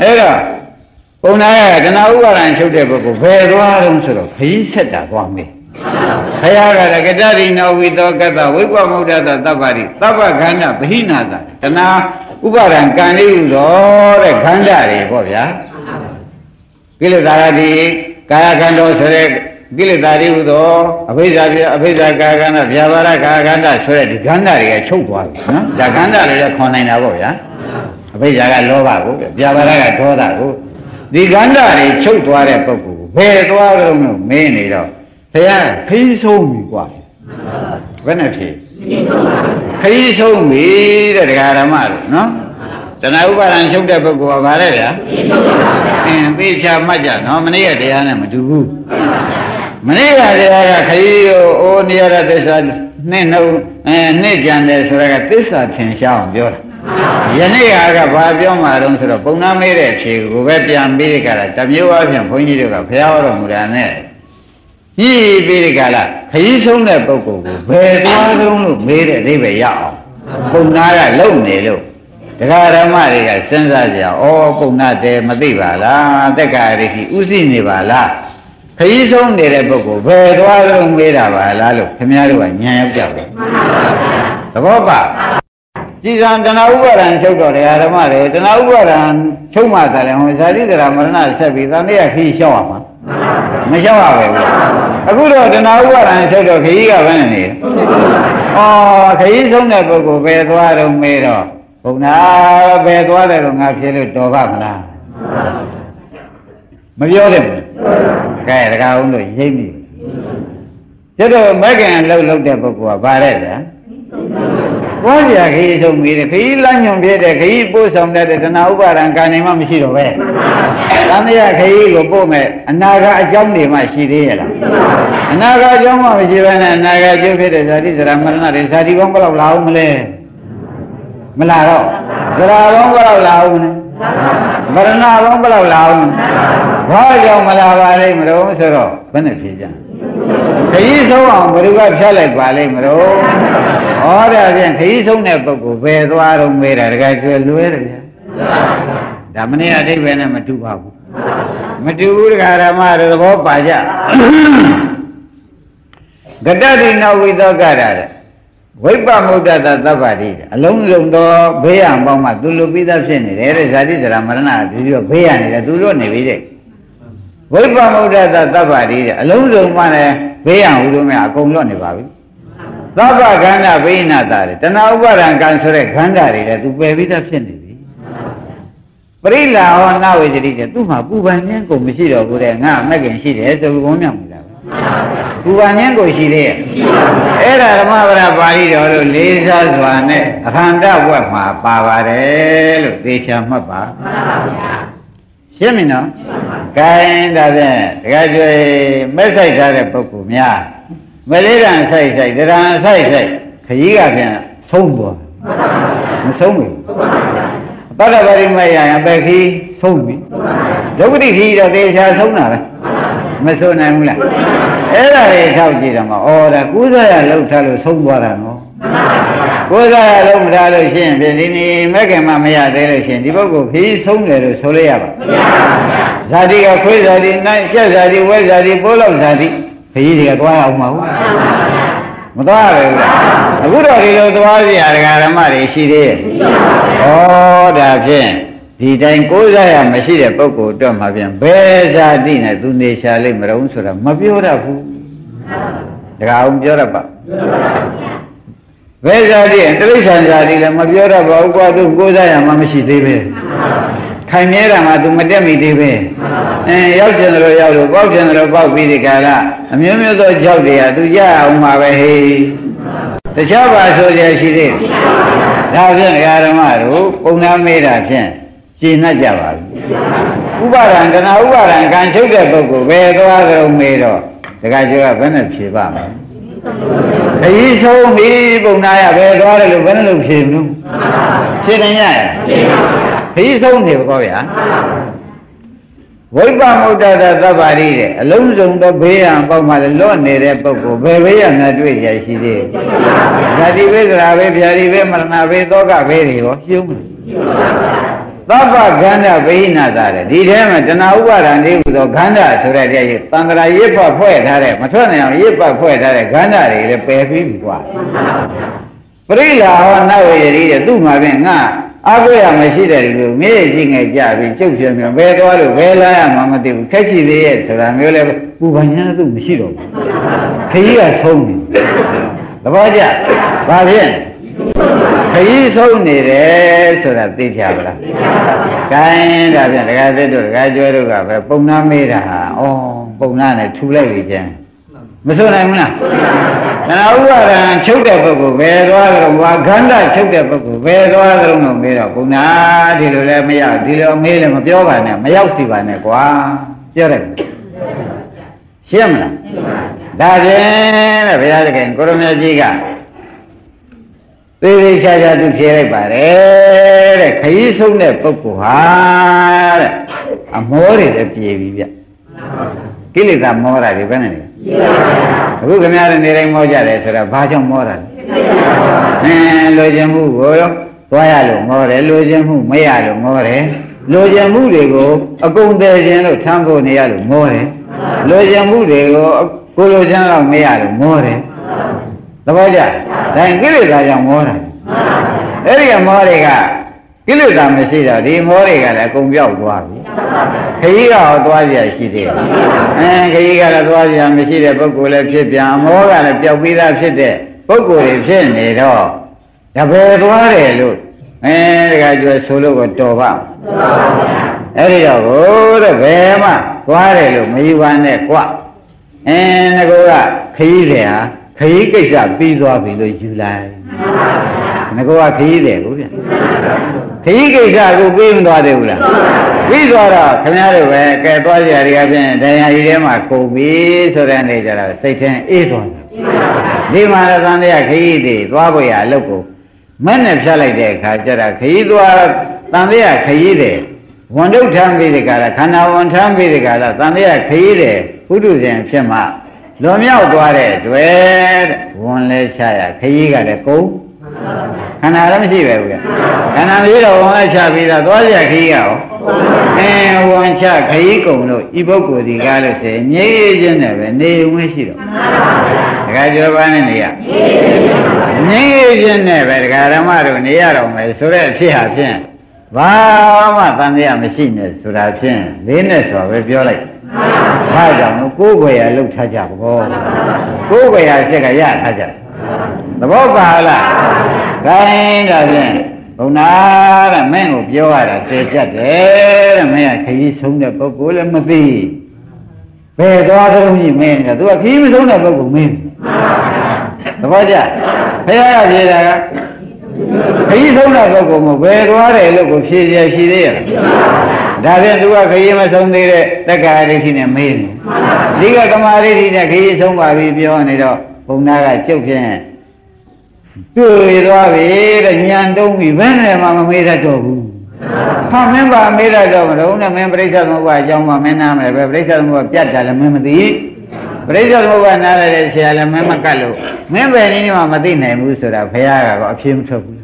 အဲ့တော့ ပုံနာကတဏှာဥပါဒံချုပ်တဲ့ပုဂ္ဂိုလ်ဘယ်သွားတော့ဆိုတော့ခရီးဆက်တာသွားမယ်ဘုရားကလည်းကတ္တိနောဝိသောကတ္တဝိပမုဒ္ဒတသဗ္ဗတိသဗ္ဗခန္ဓဗဟိနာတတဏှာဥပါဒံကံလေးဥတော်တဲ့ခန္ဓာတွေပေါ့ဗျာကိလေသာတိကာယကံတော်ဆိုတဲ့ကိလေသာတွေဟူသောအဘိဇ္ဇာပြအဘိဇ္ဇာကာကန္တဗျာပါဒကာကန္တဆိုတဲ့ဒီကန္တတွေကချုပ်သွားပြီနော်ဒါကန္တလည်းခွန်နိုင်တာပေါ့ဗျာအဘိဇ္ဇာကလောဘကိုဗျာပါဒကဒေါသကို ဒီကန္တတွေချုပ်သွားတဲ့ပုဂ္ဂိုလ်ဘယ်သွားကြုံလို့မင်းနေတော့ဘုရားခီးဆုံးပြီกว่าဘယ်နဲ့ဖြစ်ခီးဆုံးပြီတဲ့ဒကာရမတို့နော်တဏှာဥပါဒံချုပ်တဲ့ပုဂ္ဂိုလ်ကဘာလဲဗျာအင်းသိချာမှတ်ကြနော်မနေ့ကတရားနဲ့မတူဘူးမနေ့ကတရားကခရီးကိုအိုးနေရတဲ့သစ္စာနှစ်နှုတ်အဲနှစ်ကြံတယ်ဆိုတော့ကသစ္စာထင်ရှားအောင်ပြောတာ ယနေ့ကဘာပြောမှတော့ဆိုတော့ပုံနာမေးတဲ့အဖြေကိုပဲပြန်ပြီးကြတာတမျိုးအပြင်ဘုန်းကြီးတို့ကဘုရားဟောတော်မူတာနဲ့ကြီးပြီးကြလားခရီးဆုံးတဲ့ပုဂ္ဂိုလ်ကိုဘယ်သွားဆုံးလို့မေးတဲ့အဓိပ္ပာယ်ရအောင်ပုံနာကလုံနေလို့တရားဓမ္မတွေကစဉ်းစားကြဩပုံနာတယ်မသိပါလားတက္ကရာတိဥသိနေပါလားခရီးဆုံးနေတဲ့ပုဂ္ဂိုလ်ဘယ်သွားဆုံးမေးတာပါလားလို့ခင်ဗျားတို့ကညံရောက်ကြတယ်သဘောပါ ကြည်စံတဏှာဥပါဒံချုပ်တော့တရားဓမ္မတွေတဏှာဥပါဒံချုပ်မှသာလဲဟောဇာတိတရာမရဏဆက်ပြီးသံဃာခီးလျှောက်ရမှာမလျှောက်ရပဲဘူးအခုတော့တဏှာဥပါဒံချုပ်တော့ခီးကဘယ်နဲ့နေလဲဩခီးဆုံးတဲ့ပုဂ္ဂိုလ်ဘယ်သွားတော့မေးတော့ဘုံနာဘယ်သွားတယ်လို့ငါဖြေလို့တော်ပါမလားမပြောတယ်ဘူးကဲတကားအောင်လို့ရိပ်ပြီကျတော့မက္ကန်လှုပ်လှုပ်တဲ့ပုဂ္ဂိုလ်ကဗါတဲ့ဗျာ ဘွားပြခရီးဆုံးပြီးတယ်ခရီးလမ်းညွန်ပြတဲ့ခရီးပို့ဆောင်တဲ့တဏှာဥပါဒံကာနေမှမရှိတော့ပဲသံဃာခရီးကိုပို့မဲ့အနာကအကြောင်းတွေမှရှိသေးရဲ့လားအနာကအကြောင်းမှမရှိဘဲနဲ့အနာကအကျိုးဖြစ်တဲ့ဇာတိဇရာမရဏတွေဇာတိပေါင်းဘယ်လောက်လာအောင်မလဲမလာတော့ဇရာပေါင်းဘယ်လောက်လာအောင်မလဲမရဏပေါင်းဘယ်လောက်လာအောင်ဘာကြောင့်မလာပါလိမ့်မလို့ဆိုတော့ဘယ်နဲ့ဖြေကြ ခရီးဆုံးအောင်ဘယ်သူကဖြတ်လိုက်ပါလိမ့်မလို့ဟောဒါဖြင့်ခရီးဆုံးတဲ့ပုဂ္ဂိုလ်ဘယ်သွားတော့မေးတာတကယ်ကျွဲလွဲတယ်ဗျာဒါမနေ့အတိတ်ပဲနဲ့မတူပါဘူးမတူဘူးတခါဓမ္မတို့သဘောပါကြဂတ္တတိနောဝိသောကရတဲ့ဝိပ္ပမုဒ္ဒတသဗ္ဗတိအလုံးစုံသောဘေးရန်ပေါင်းမှသူလူပိသဖြစ်နေတယ်တဲ့ဇာတိဇရာမရဏပြီးတော့ဘေးရန်နေတယ်သူလွတ်နေပြီတဲ့ ဝိပ္ပမုဒ္ဒတသဗ္ဗတိတဲ့အလုံးစုံမှလည်းဘေးရန်ဟူလို့မြအကုန်လွတ်နေပါပြီသဗ္ဗခန္ဓာဘိနာတာတဲ့တဏှာဥပါဒံကံဆိုတဲ့ခန္ဓာတွေလည်းသူပယ်ပြီးသားဖြစ်နေပြီပရိလာဟောနာဝေကြတိတဲ့သူ့မှာပူပန်ခြင်းကိုမရှိတော့ဘူးတဲ့ငါမက်ကင်ရှိတယ်ဆိုပြီးဘုံမြောက်နေတာပဲပူပန်ခြင်းကိုရှိသေးရဲ့အဲ့ဒါဓမ္မပဒပါဠိတော်လို့လေးစားစွာနဲ့အခန္ဓာဝက်မှာပါပါတယ်လို့သေချာမှတ်ပါ ရှင်းပြီနော်ကဲဒါဖြင့်တခါကျွေးမက်ဆိုင်ထားတဲ့ပုဂ္ဂိုလ်များမလေးတန်ဆိုင်ဆိုင်တရံဆိုင်ဆိုင်ခကြီးကပြန်ဆုံးသွားမဆုံးဘူးပတ္တပရိမယံအပက်ခီးဆုံးပြီဒုက္ခတိခီးတော့သေချာဆုံးတာပဲမဆုံးနိုင်ဘူးလားအဲ့ဒါတွေထောက်ကြည့်တော့မှဩဒါကုသရလှုပ်ထားလို့ဆုံးသွားတာနော် ကိုယ်စားရလုံးမထားလို့ရှိရင်ဒီနေ့မက်ကင်မမရသေးလို့ရှိရင်ဒီပုဂ္ဂိုလ်ခီးဆုံးတယ်လို့ဆိုလို့ရပါမရပါဘူးဇာတိကခွေးဇာတိနိုင်ကျက်ဇာတိဝဲဇာတိပိုးလောက်ဇာတိခရီးတွေကသွားအောင်မဟုတ်မသွားရဘူးလားအခုတော့ဒီလိုသွားစီရဒကာဓမ္မတွေရှိသေးရဲ့ဩဒါဖြင့်ဒီတိုင်းကိုးစားရမရှိတဲ့ပုဂ္ဂိုလ်အတွက်မှပြန်ဘယ်ဇာတိနဲ့သူနေရှာလိမ့်မလို့ဆိုတာမပြောတတ်ဘူးဒကာအောင်ပြောတတ်ပါ ဘယ်ဇာတိတိရစ္ဆာန်ဇာတိလည်းမပြောတတ်ပါဘူးကွာသူကိုးစားရမှမရှိသေးပဲခိုင်မြဲတာမှသူမတက်မိသေးပဲအဲရောက်ကျင်တယ်လို့ရောက်လို့ပေါက်ကျင်တယ်လို့ပေါက်ပြီးဒီကရအမျိုးမျိုးသောကြောက်တွေကသူရအောင်မှာပဲဟေးတခြားပါဆိုရရှိသေးဒါဖြင့်ဓမ္မတို့ပုံနာမေးတာဖြင့်ရှင်းနှက်ကြပါဘူးဥပါဒံတဏှာဥပါဒံကံချုပ်တဲ့ပုဂ္ဂိုလ်ဘယ်သွားကြုံမေးတော့တခါကျော်ကဘယ်နဲ့ဖြေပါမလဲ ခရီးဆုံးပြီပုံနာရဘယ်သွားတယ်လို့ဘယ်နဲ့လို့ဖြေမလို့ဖြေနိုင်ရရဲ့ခရီးဆုံးနေပါဗျာဝိပ္ပမုဒ္ဒတာသဗ္ဗရိတဲ့အလုံးစုံသောဘေးရန်ပေါက်မှလည်းလွတ်နေတဲ့ပုဂ္ဂိုလ်ဘယ်ဘေးရန်နဲ့တွေ့ရရှိသေးလဲ။ဓာတိဘေးသရာဘေးဗျာတိဘေးမရဏဘေးသောကဘေးတွေရောရှုံးတယ်။ သဗ္ဗခန္ဓာဘိနာတာတဲ့ဒီထဲမှာတဏှာဥပါဒံလေးဟူသောခန္ဓာဆိုတဲ့တရားကြီးတန်ត្រာရစ်ပတ်ဖွဲ့ထားတဲ့မထွက်နိုင်အောင်ရစ်ပတ်ဖွဲ့ထားတဲ့ခန္ဓာတွေလည်းပယ်ပြီးပြီကွာ။ပရိလာဟောနဝေယတိတဲ့သူ့မှာဖြင့်ငါခအကွရမရှိတဲ့လူမြေကြီးငယ်ကြပြီးကျုပ်ပြမြဘယ်သွားလို့ဘယ်လာရမှမသိဘူးခက်ချီသေးရဲ့ဆိုတာမျိုးလဲပူပန်ညာသူမရှိတော့ဘူးခကြီးကဆုံးနေသဘောကျဘာဖြစ် ခကြီးဆုံးနေတယ်ဆိုတာသိကြပါလားကိုင်းဒါပြန်ဒကာသစ်တို့ဒကာကျွဲတို့ကပဲပုံနာမေးတာဟာဩပုံနာနဲ့ထူလိုက်လေကျန်မဆိုနိုင်ဘူးလားတဏှာဥပါဒံချုပ်တဲ့ပုဂ္ဂိုလ်ဘယ်သွားကြတော့ဘာခန္ဓာချုပ်တဲ့ပုဂ္ဂိုလ်ဘယ်သွားကြတော့မေးတော့ဘုနာဒီလိုလည်းမရဒီလိုမေးလည်းမပြောပါနဲ့မရောက်စီပါနဲ့ကွာပြောတယ်ရှင်းမလားဒါဖြင့်တဲ့ဘုရားသခင်ကိုရမကြီးက သေးသေးချာချာသူဖြေလိုက်ပါတယ်တဲ့ခရီးဆုံးတဲ့ပုဂ္ဂိုလ်ဟာတဲ့အမောတွေလည်းပြေပြီဗျကိလေသာမောတာတွေဘယ်နဲ့လဲအခုခင်ဗျားတို့နေတိုင်းမောကြတယ်ဆိုတော့ဘာကြောင့်မောတာလဲအင်းလိုချင်မှုကိုသွားရလို့မောတယ်လိုချင်မှုမရလို့မောတယ်လိုချင်မှုတွေကိုအကုန်တည်ခြင်းလို့ထမ်းဖို့နေရလို့မောတယ်လိုချင်မှုတွေကိုကိုလိုချင်တော့မရလို့မောတယ် သဘောကျဒါကိလေသာကြောင့်မောတာအဲ့ဒီကမောတွေကကိလေသာမရှိတော့ဒီမောတွေကလည်းအကုန်ပြောက်သွားပြီခကြီးကတော့သွားကြရှိသေးတယ်အဲခကြီးကလည်းသွားကြမရှိတဲ့ပုဂ္ဂိုလ်လည်းဖြစ်ပြန်အမောကလည်းပျောက်ပြီးသားဖြစ်တဲ့ပုဂ္ဂိုလ်တွေဖြစ်နေတော့တပည့်သွားတယ်လို့အဲတခါကျွဲဆိုလို့ก็တော်ပါအဲ့ဒီတော့ဟိုတဲ့ဘယ်မှသွားတယ်လို့မယူပါနဲ့ကွအင်းငကောကခကြီးတယ်ဟာ ခကြီးကိစ္စပြီးသွားပြီလို့ယူလိုက်ငကောကခကြီးတယ်ကိုဗျခကြီးကိစ္စကိုပြီးမသွားသေးဘူးလားပြီးသွားတော့ခင်ဗျားတို့ပဲကဲသွားကြရည်အပြင်တရားကြီးထဲမှာကုန်ပြီဆိုတဲ့နေကြတော့စိတ်ထဲအေးသွားတယ်ဒီမှာရသံတရားခကြီးတွေသွားဖို့ရအလုပ်ကိုမဲ့နဲ့ဖြတ်လိုက်တဲ့အခါကျတော့ခကြီးသွားတန်တရားခကြီးတွေဝန်ဒုထမ်းပြီးဒီကရခန္ဓာဝန်ထမ်းပြီးဒီကရတန်တရားခကြီးတွေပုထုဇဉ်ဖြစ်မှ လွန်မြောက်သွားတဲ့တွေ့ဝန်လဲချရခကြီးကလည်းကုန်ခန္ဓာလည်းမရှိပဲဘူးကခန္ဓာမရှိတော့ဝန်လဲချပြီးတော့သွားကြခကြီးကရောအင်းဝန်ချခကြီးကုံလို့ဤပုဂ္ဂိုလ်ဒီကားလို့ဆိုရင်ငြိမ်းခြင်းနဲ့ပဲနေဝင်ရှိတော့ဒကာကျော်ပါနဲ့နေရငြိမ်းခြင်းနဲ့ပဲဒကာဓမ္မတို့နေရတော့မယ်ဆိုတဲ့အဖြစ်ဟာဖြင့်ဘာမှတန်တရားမရှိနဲ့ဆိုတာဖြင့်လေးနဲ့ဆိုပဲပြောလိုက် ဘာကြောင့်လို့ကိုယ်ွယ်ရလှုပ်ထားကြဘောကိုယ်ွယ်ရစိတ်ကရထားကြသဘောပါလားခိုင်းဒါဖြင့်ဘုံနာတဲ့မင်းကိုပြောရတာသိကြတယ်တဲ့မင်းကခရီးဆုံးတဲ့ပုဂ္ဂိုလ်လည်းမသိဘယ်သွားသလုံးကြီးမင်းကသူကခရီးမဆုံးတဲ့ပုဂ္ဂိုလ်မင်းသဘောကျဖခင်ကပြေတာကခရီးဆုံးတဲ့ပုဂ္ဂိုလ်မဘယ်သွားတယ်လို့ကိုဖြေရရှိသေးရဲ့ ဒါဖြင့်သူကခရီးမဆုံးသေးတဲ့တက္ကရာဒိဋ္ဌိနဲ့မေးတယ်ဒီကကမာဒိဋ္ဌိနဲ့ခရီးဆုံးပါပြီပြောနေတော့ဘုံနာကကျုပ်ဖြင့်တွေ့သွားပြီတဲ့ညံတုံးပြီဘယ်နဲ့မှမမေးတတ်တော့ဘူးဟာမင်းပါမေးတတ်တော့မလို့နဲ့မင်းပြိဿသမုပ္ပါအကြောင်းမှမင်းနားမယ်ပဲပြိဿသမုပ္ပါပြတ်တယ်လည်းမင်းမသိ ပြိဿသမုပ္ပါနားရတဲ့ဆရာလည်းမင်းမကတ်လို့မင်းပဲနည်းနည်းမှမသိနိုင်ဘူးဆိုတာဘုရားကတော့အပြင်းမထုတ်ဘူး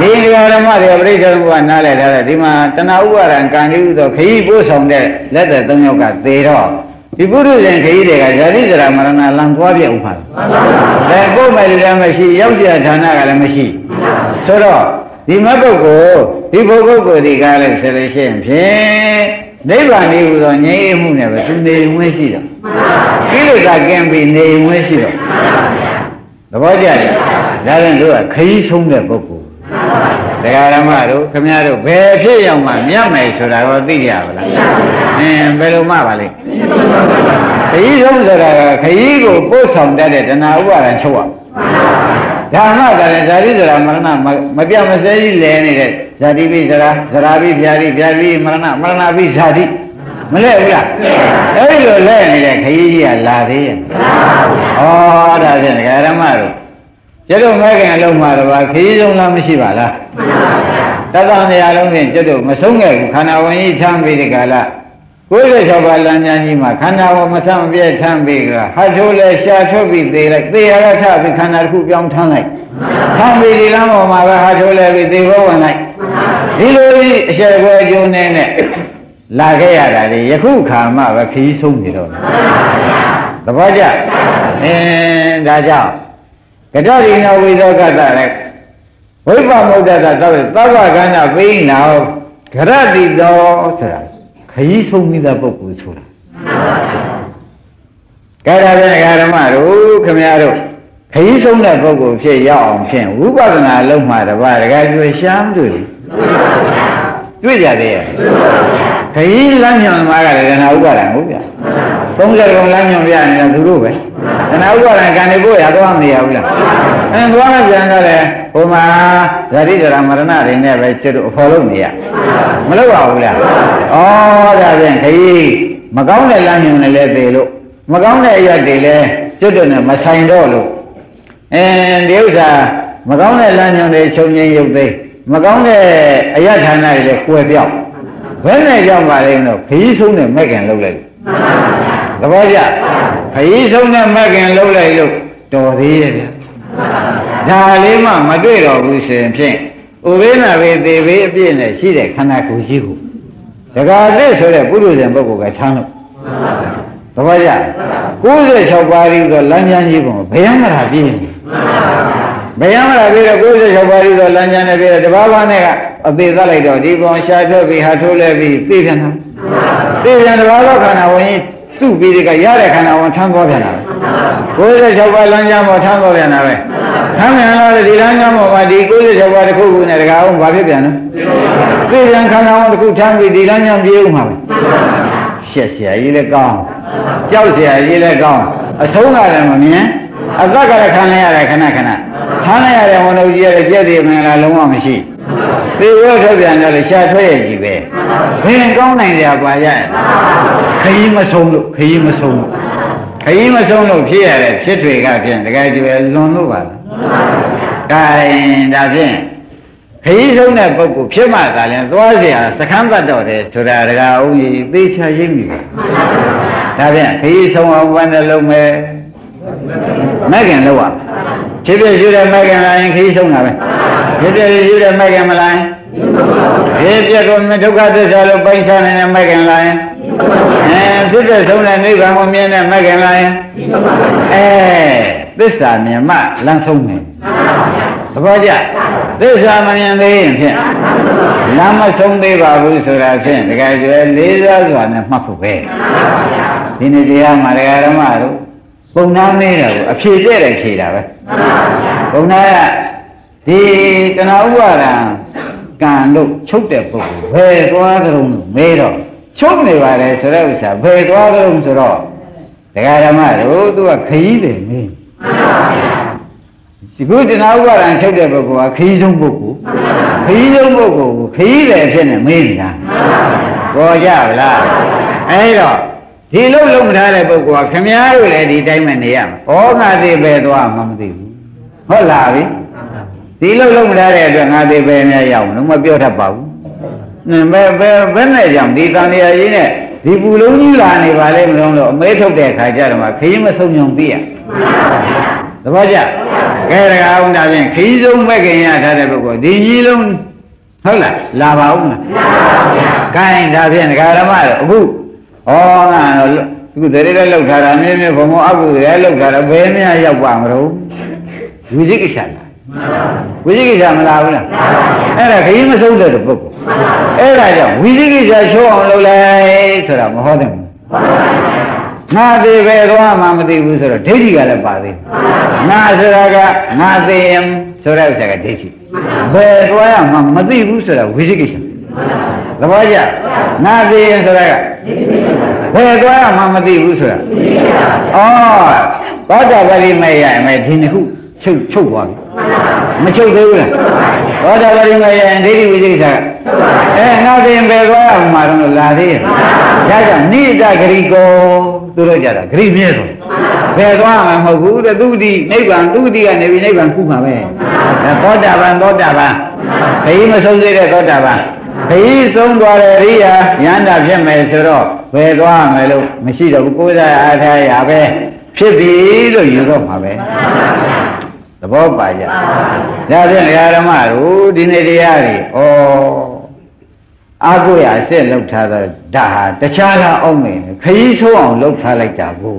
ဒီဒီဃာရမတွေပြိဿသမုပ္ပါနားလဲထားတယ်ဒီမှာတဏှာဥပါဒံကံတိဥသောခရီးပို့ဆောင်တဲ့လက်သက်၃ယောက်ကသေတော့ဒီပုရုဇဉ်ခရီးတွေကဇာတိဇရာမရဏလံသွားပြဥပါလဲကိုယ်မဲ့လည်းမရှိရောက်ကြဌာနကလည်းမရှိဆိုတော့ဒီမပုဂ္ဂိုလ်ဒီဘုဂုတ်ကိုဒီကားလဲဆိုလို့ရှိရင်ဖြင့်နိဗ္ဗာန်ဤဟူသောငြိမ်းမှုနဲ့ပဲသူနေဝင်ရှိတော့ ကိလေသာကင်းပြီးနေဝင်ရှိတော့သဘောကျတယ်ဒါရင်တို့ကခရီးဆုံးတဲ့ပုဂ္ဂိုလ်တရားဓမ္မတို့ခမရတို့ဘယ်ဖြစ်ရောက်မှမြတ်မယ်ဆိုတာကိုသိကြပါလားအင်းဘယ်လိုမှပါလဲခရီးဆုံးဆိုတာကခရီးကိုပို့ဆောင်တတ်တဲ့တဏှာဥပါဒံချုပ်ရဓမ္မကလည်းဇာတိဇရာမရဏမပြမစဲကြီးလဲနေတဲ့ဇာတိပိဇရာဇရာပိဖြာတိဖြာတိမရဏမရဏပိဇာတိ မလဲဘူးလားအဲ့ဒီလိုလဲနေတဲ့ခရီးကြီးကလာသေးရဲ့ဟောဒါဖြင့်ဓမ္မတို့ကျတို့မဲခင်အလုံးမှာတော့ခရီးဆုံးလားမရှိပါလားတသနေရာလုံးဖြင့်ကျတို့မဆုံးခဲ့ဘူးခန္ဓာဝင်ကြီးထမ်းပြီးဒီကလာကိုယ်ရဲ့၆ပါးလမ်းညာကြီးမှာခန္ဓာဝင်မဆံပြည့်ထမ်းပြီးကဟာထိုးလဲရှာထုတ်ပြီးသေးလိုက်သေရကထပြီးခန္ဓာတစ်ခုပြောင်းထမ်းလိုက်ထမ်းပြီးဒီလမ်းပေါ်မှာပဲဟာထိုးလဲပြီးသေဘောဝင်လိုက်ဒီလိုကြီးအချက်ကွယ်ကျုံနေနဲ့ လာခဲ့ရတာလေယခုခါမှပဲခီးဆုံးနေတော့သဘောကျအင်းဒါကြောင့်ကတ္တရိနဝိသောကတ္တလည်းခရီးဆုံးတဲ့ပုဂ္ဂိုလ်ဟာတဲ့ခရီးဝိပ္ပမုဒ္ဒတာတော့သဗ္ဗကန္နာပိဏောဂရတိတော်ဆိုတာခရီးဆုံးမိတဲ့ပုဂ္ဂိုလ်ဆိုတာကဲဒါဖြင့်ဓမ္မတို့ခမရတို့ခရီးဆုံးတဲ့ပုဂ္ဂိုလ်ဖြစ်ရောက်အောင်ဖြင့်ဝိပဿနာလုံးမှတပါးတကယ်ကျွေးရှမ်းတွေ့တွေ့ကြသေးရဲ့ ခရီးလမ်းညွန်မှာကလည်းကနာဥပါဒံဟုတ်ဗျာ30ကုံလမ်းညွန်ပြနေတာသူတို့ပဲကနာဥပါဒံကံနေဖို့ရတော့မရဘူးလားအဲသွားမှပြန်တော့လေဟိုမှာဇာတိဇရာမရဏတွေနဲ့ပဲကျွတ်အဖော်လို့နေရမလုပ်ပါဘူးလားဩဒါဖြင့်ခရီးမကောင်းတဲ့လမ်းညွန်နဲ့လည်းသေးလို့မကောင်းတဲ့အရာတွေလည်းကျွတ်တော့နဲ့မဆိုင်တော့လို့အဲဒီဥစ္စာမကောင်းတဲ့လမ်းညွန်တွေချုပ်ငင်းရုပ်သိမကောင်းတဲ့အရာဌာနတွေလည်းကွယ်ပြောက် ဘယ်နဲ့ကြောင့်ပါလဲတော့ခရီးဆုံးနဲ့မဲ့ခင်လုပ်လိုက်သဘောကျခရီးဆုံးနဲ့မဲ့ခင်လုပ်လိုက်လို့တော်သေးရဲ့ဗျာဒါလေးမှမတွေ့တော့ဘူးဆိုရင်ဖြင့်ဥပိ္ပနာဝေသေဘေးအပြည့်နဲ့ရှိတဲ့ခန္ဓာကိုယ်ရှိကိုဒကာသစ်ဆိုတဲ့ပုရုဇဉ်ပုဂ္ဂိုလ်ကချမ်းလို့သဘောကျ96ပါးရီဆိုလမ်းကျမ်းကြီးပုံဘယ်မှမလာပြည့်ဘယ်မှမလာပြည့်တော့96ပါးရီဆိုလမ်းကျမ်းနဲ့ပြည့်တယ်တဘာဘာနဲ့က အသေးသလိုက်တော့ဒီပုံရှာဖြုတ်ပြီးဟာထိုးလဲပြီးသိပြန်တာသိပြန်တဘာသောခန္ဓာဝင်သူ့ပြီးဒီကရတဲ့ခန္ဓာဝင်ထမ်းသွားပြန်တာ96ပါးလမ်းကျမ်းပေါ်ထမ်းသွားပြန်တာပဲထမ်းပြန်တော့ဒီလမ်းကျမ်းပေါ်မှာဒီ96ပါးတစ်ခုခုနဲ့တကအောင်ဘာဖြစ်ပြန်လဲသိပြန်ခန္ဓာဝင်တစ်ခုထမ်းပြီးဒီလမ်းကျမ်းပြေးဦးမှာပဲရှက်เสียကြီးလည်းကောင်းကြောက်เสียကြီးလည်းကောင်းအဆုံးကလည်းမမြင်အသက်ကလည်းခံရရတယ်ခဏခဏခံရရတဲ့ဝန်တော်ကြီးရဲ့ကြက်တွေမင်္ဂလာလုံးဝမရှိ သေရောထုတ်ပြန်တော့လေရှားထွက်ရကြီးပဲဘယ်ကောင်းနိုင်ကြပါရဲ့ခရီးမဆုံးလို့ခရီးမဆုံးလို့ခရီးမဆုံးလို့ဖြစ်ရတဲ့ဖြစ်တွေကဖြင့်တကယ်ကြွယ်လွန်လို့ပါလားဒါရင်ဒါဖြင့်ခရီးဆုံးတဲ့ပုဂ္ဂိုလ်ဖြစ်မှသာလဲသွားเสียစခန်းပတ်တော့တယ်ဆိုတာတကားဦးကြီးသေချာရိပ်မိပါဒါဖြင့်ခရီးဆုံးအောင်ဘယ်နဲ့လုံးမဲမဲ့ခင်လောက်ရဖြစ်ဖြစ်ရှိတဲ့မဲ့ခင်လာရင်ခရီးဆုံးတာပဲ ဖြစ်ဖြစ်ရှိတဲ့မဲ့ခင်မလာရင်ဖြစ်ဖြစ်ကိုဒုက္ခသစ္စာလို့ပိုင်စားနေတဲ့မဲ့ခင်လာရင်အဲဖြစ်ဖြစ်ဆုံးတဲ့နိဗ္ဗာန်ကိုမြင်တဲ့မဲ့ခင်လာရင်အဲသစ္စာမြင်မှလမ်းဆုံးတယ်သဘောကျသစ္စာမမြင်သေးရင်ဖြင့်လမ်းမဆုံးသေးပါဘူးဆိုတာဖြင့်တကယ်ကျွဲလေးစားစွာနဲ့မှတ်ဖို့ပဲဒီနေ့တရားမှာတရားဓမ္မတို့ပုံနာမေးတာကိုအဖြေပြည့်တယ်ဖြေတာပဲပုံနာက ဒီတဏှာဥပါဒံကံလို့ချုပ်တဲ့ပုဂ္ဂိုလ်ဘယ်သွားကြုံလို့မေးတော့ချုပ်နေပါလေဆိုတဲ့ဥစ္စာဘယ်သွားကြုံဆိုတော့တရားဓမ္မတို့သူကခရီးတယ်မေးဒီကုတဏှာဥပါဒံချုပ်တဲ့ပုဂ္ဂိုလ်ကခရီးဆုံးပုဂ္ဂိုလ်ခရီးဆုံးပုဂ္ဂိုလ်ကိုခရီးတယ်ဖြစ်နေမေးနေတာပေါ်ကြဗလားအဲ့တော့ဒီလုံးလုံးမထားတဲ့ပုဂ္ဂိုလ်ကခမည်းတော်လည်းဒီတိုင်းမှနေရမှာ။ဩငါသေးပဲသွားမှမသိဘူး။ဟုတ်လားဗျ။ ဒီလုံးလုံးမထားတဲ့အတွက်ငါသေးပဲများရောက်လို့မပြောတတ်ပါဘူး။နင်ပဲပဲဘယ်နဲ့ကြောင့်ဒီတန်တရားကြီးနဲ့ဒီပူလုံးကြီးလာနေပါလေမလို့လို့အမဲထုတ်တဲ့ခါကျတော့မှခရီးမဆုံးညုံသိရ။သဘောကျ။ကဲဒါအောင်ဒါဖြင့်ခရီးဆုံးမဲ့ခင်ရထားတဲ့ပုဂ္ဂိုလ်ဒီကြီးလုံးဟုတ်လားလာပါဦးလား။လာပါဗျာ။ကဲဒါဖြင့်ဒကာဓမ္မတို့အခုဟောငါတော့အခုတရေလည်းလောက်ထားတာမြင်းမြင်းဘုံဘုံအကုလည်းလောက်ထားတာဘယ်များရောက်ပါမလို့ဝိသိကိစ္စလား ဝိသိကိစ္စမလားဘူးလားအဲ့ဒါခရီးမဆုံးတဲ့ပုဂ္ဂိုလ်အဲ့ဒါကြောင့်ဝိသိကိစ္စချိုးအောင်လုပ်လိုက်ဆိုတာမဟောတယ်ဘူးငါသေးပဲသွားမှမသိဘူးဆိုတော့ဒိဋ္ဌိကလည်းပါသေးငါဆိုတာကငါသေးရင်ဆိုတဲ့ဥစ္စာကဒိဋ္ဌိဘယ်သွားရမှမသိဘူးဆိုတာဝိသိကိစ္စသဘောကျငါသေးရင်ဆိုတာကဘယ်သွားရမှမသိဘူးဆိုတာဩသောတာပတိမဲ့ရရင်မဲ့ဒီနှစ်ခု ချုပ်ချုပ်သွားပြီမချုပ်သေးဘူးလားသောတာပတိမဲ့ရရင်ဒိဋ္ဌိဝိသိကိစ္စကအဲငါသေးရင်ဘယ်သွားရမှတော့လာသေးရဲ့ဒါကြောင့်နိဒဂရိကောသူတို့ကြတာဂရိမြဲတော့ဘယ်သွားမှမဟုတ်ဘူးတဲ့သူတိနိဗ္ဗာန်သူတိကနေပြီးနိဗ္ဗာန်ခုမှာပဲဒါသောတာပန်သောတာပန်ခရီးမဆုံးသေးတဲ့သောတာပန်ခရီးဆုံးသွားတဲ့ရိယာယန္တာဖြစ်မယ်ဆိုတော့ဘယ်သွားမယ်လို့မရှိတော့ဘူးကိုယ်စားအားထားရပဲဖြစ်ပြီလို့ယူတော့မှာပဲ သဘောပါကြဒါဖြင့်ဓမ္မတို့ဒီနေ့တရားတွေဩအာကိုရအစ်စ်လောက်ထားတော့ဒါဟာတခြားလားအောင်မယ်ခရီးဆိုးအောင်လောက်ထားလိုက်တာကို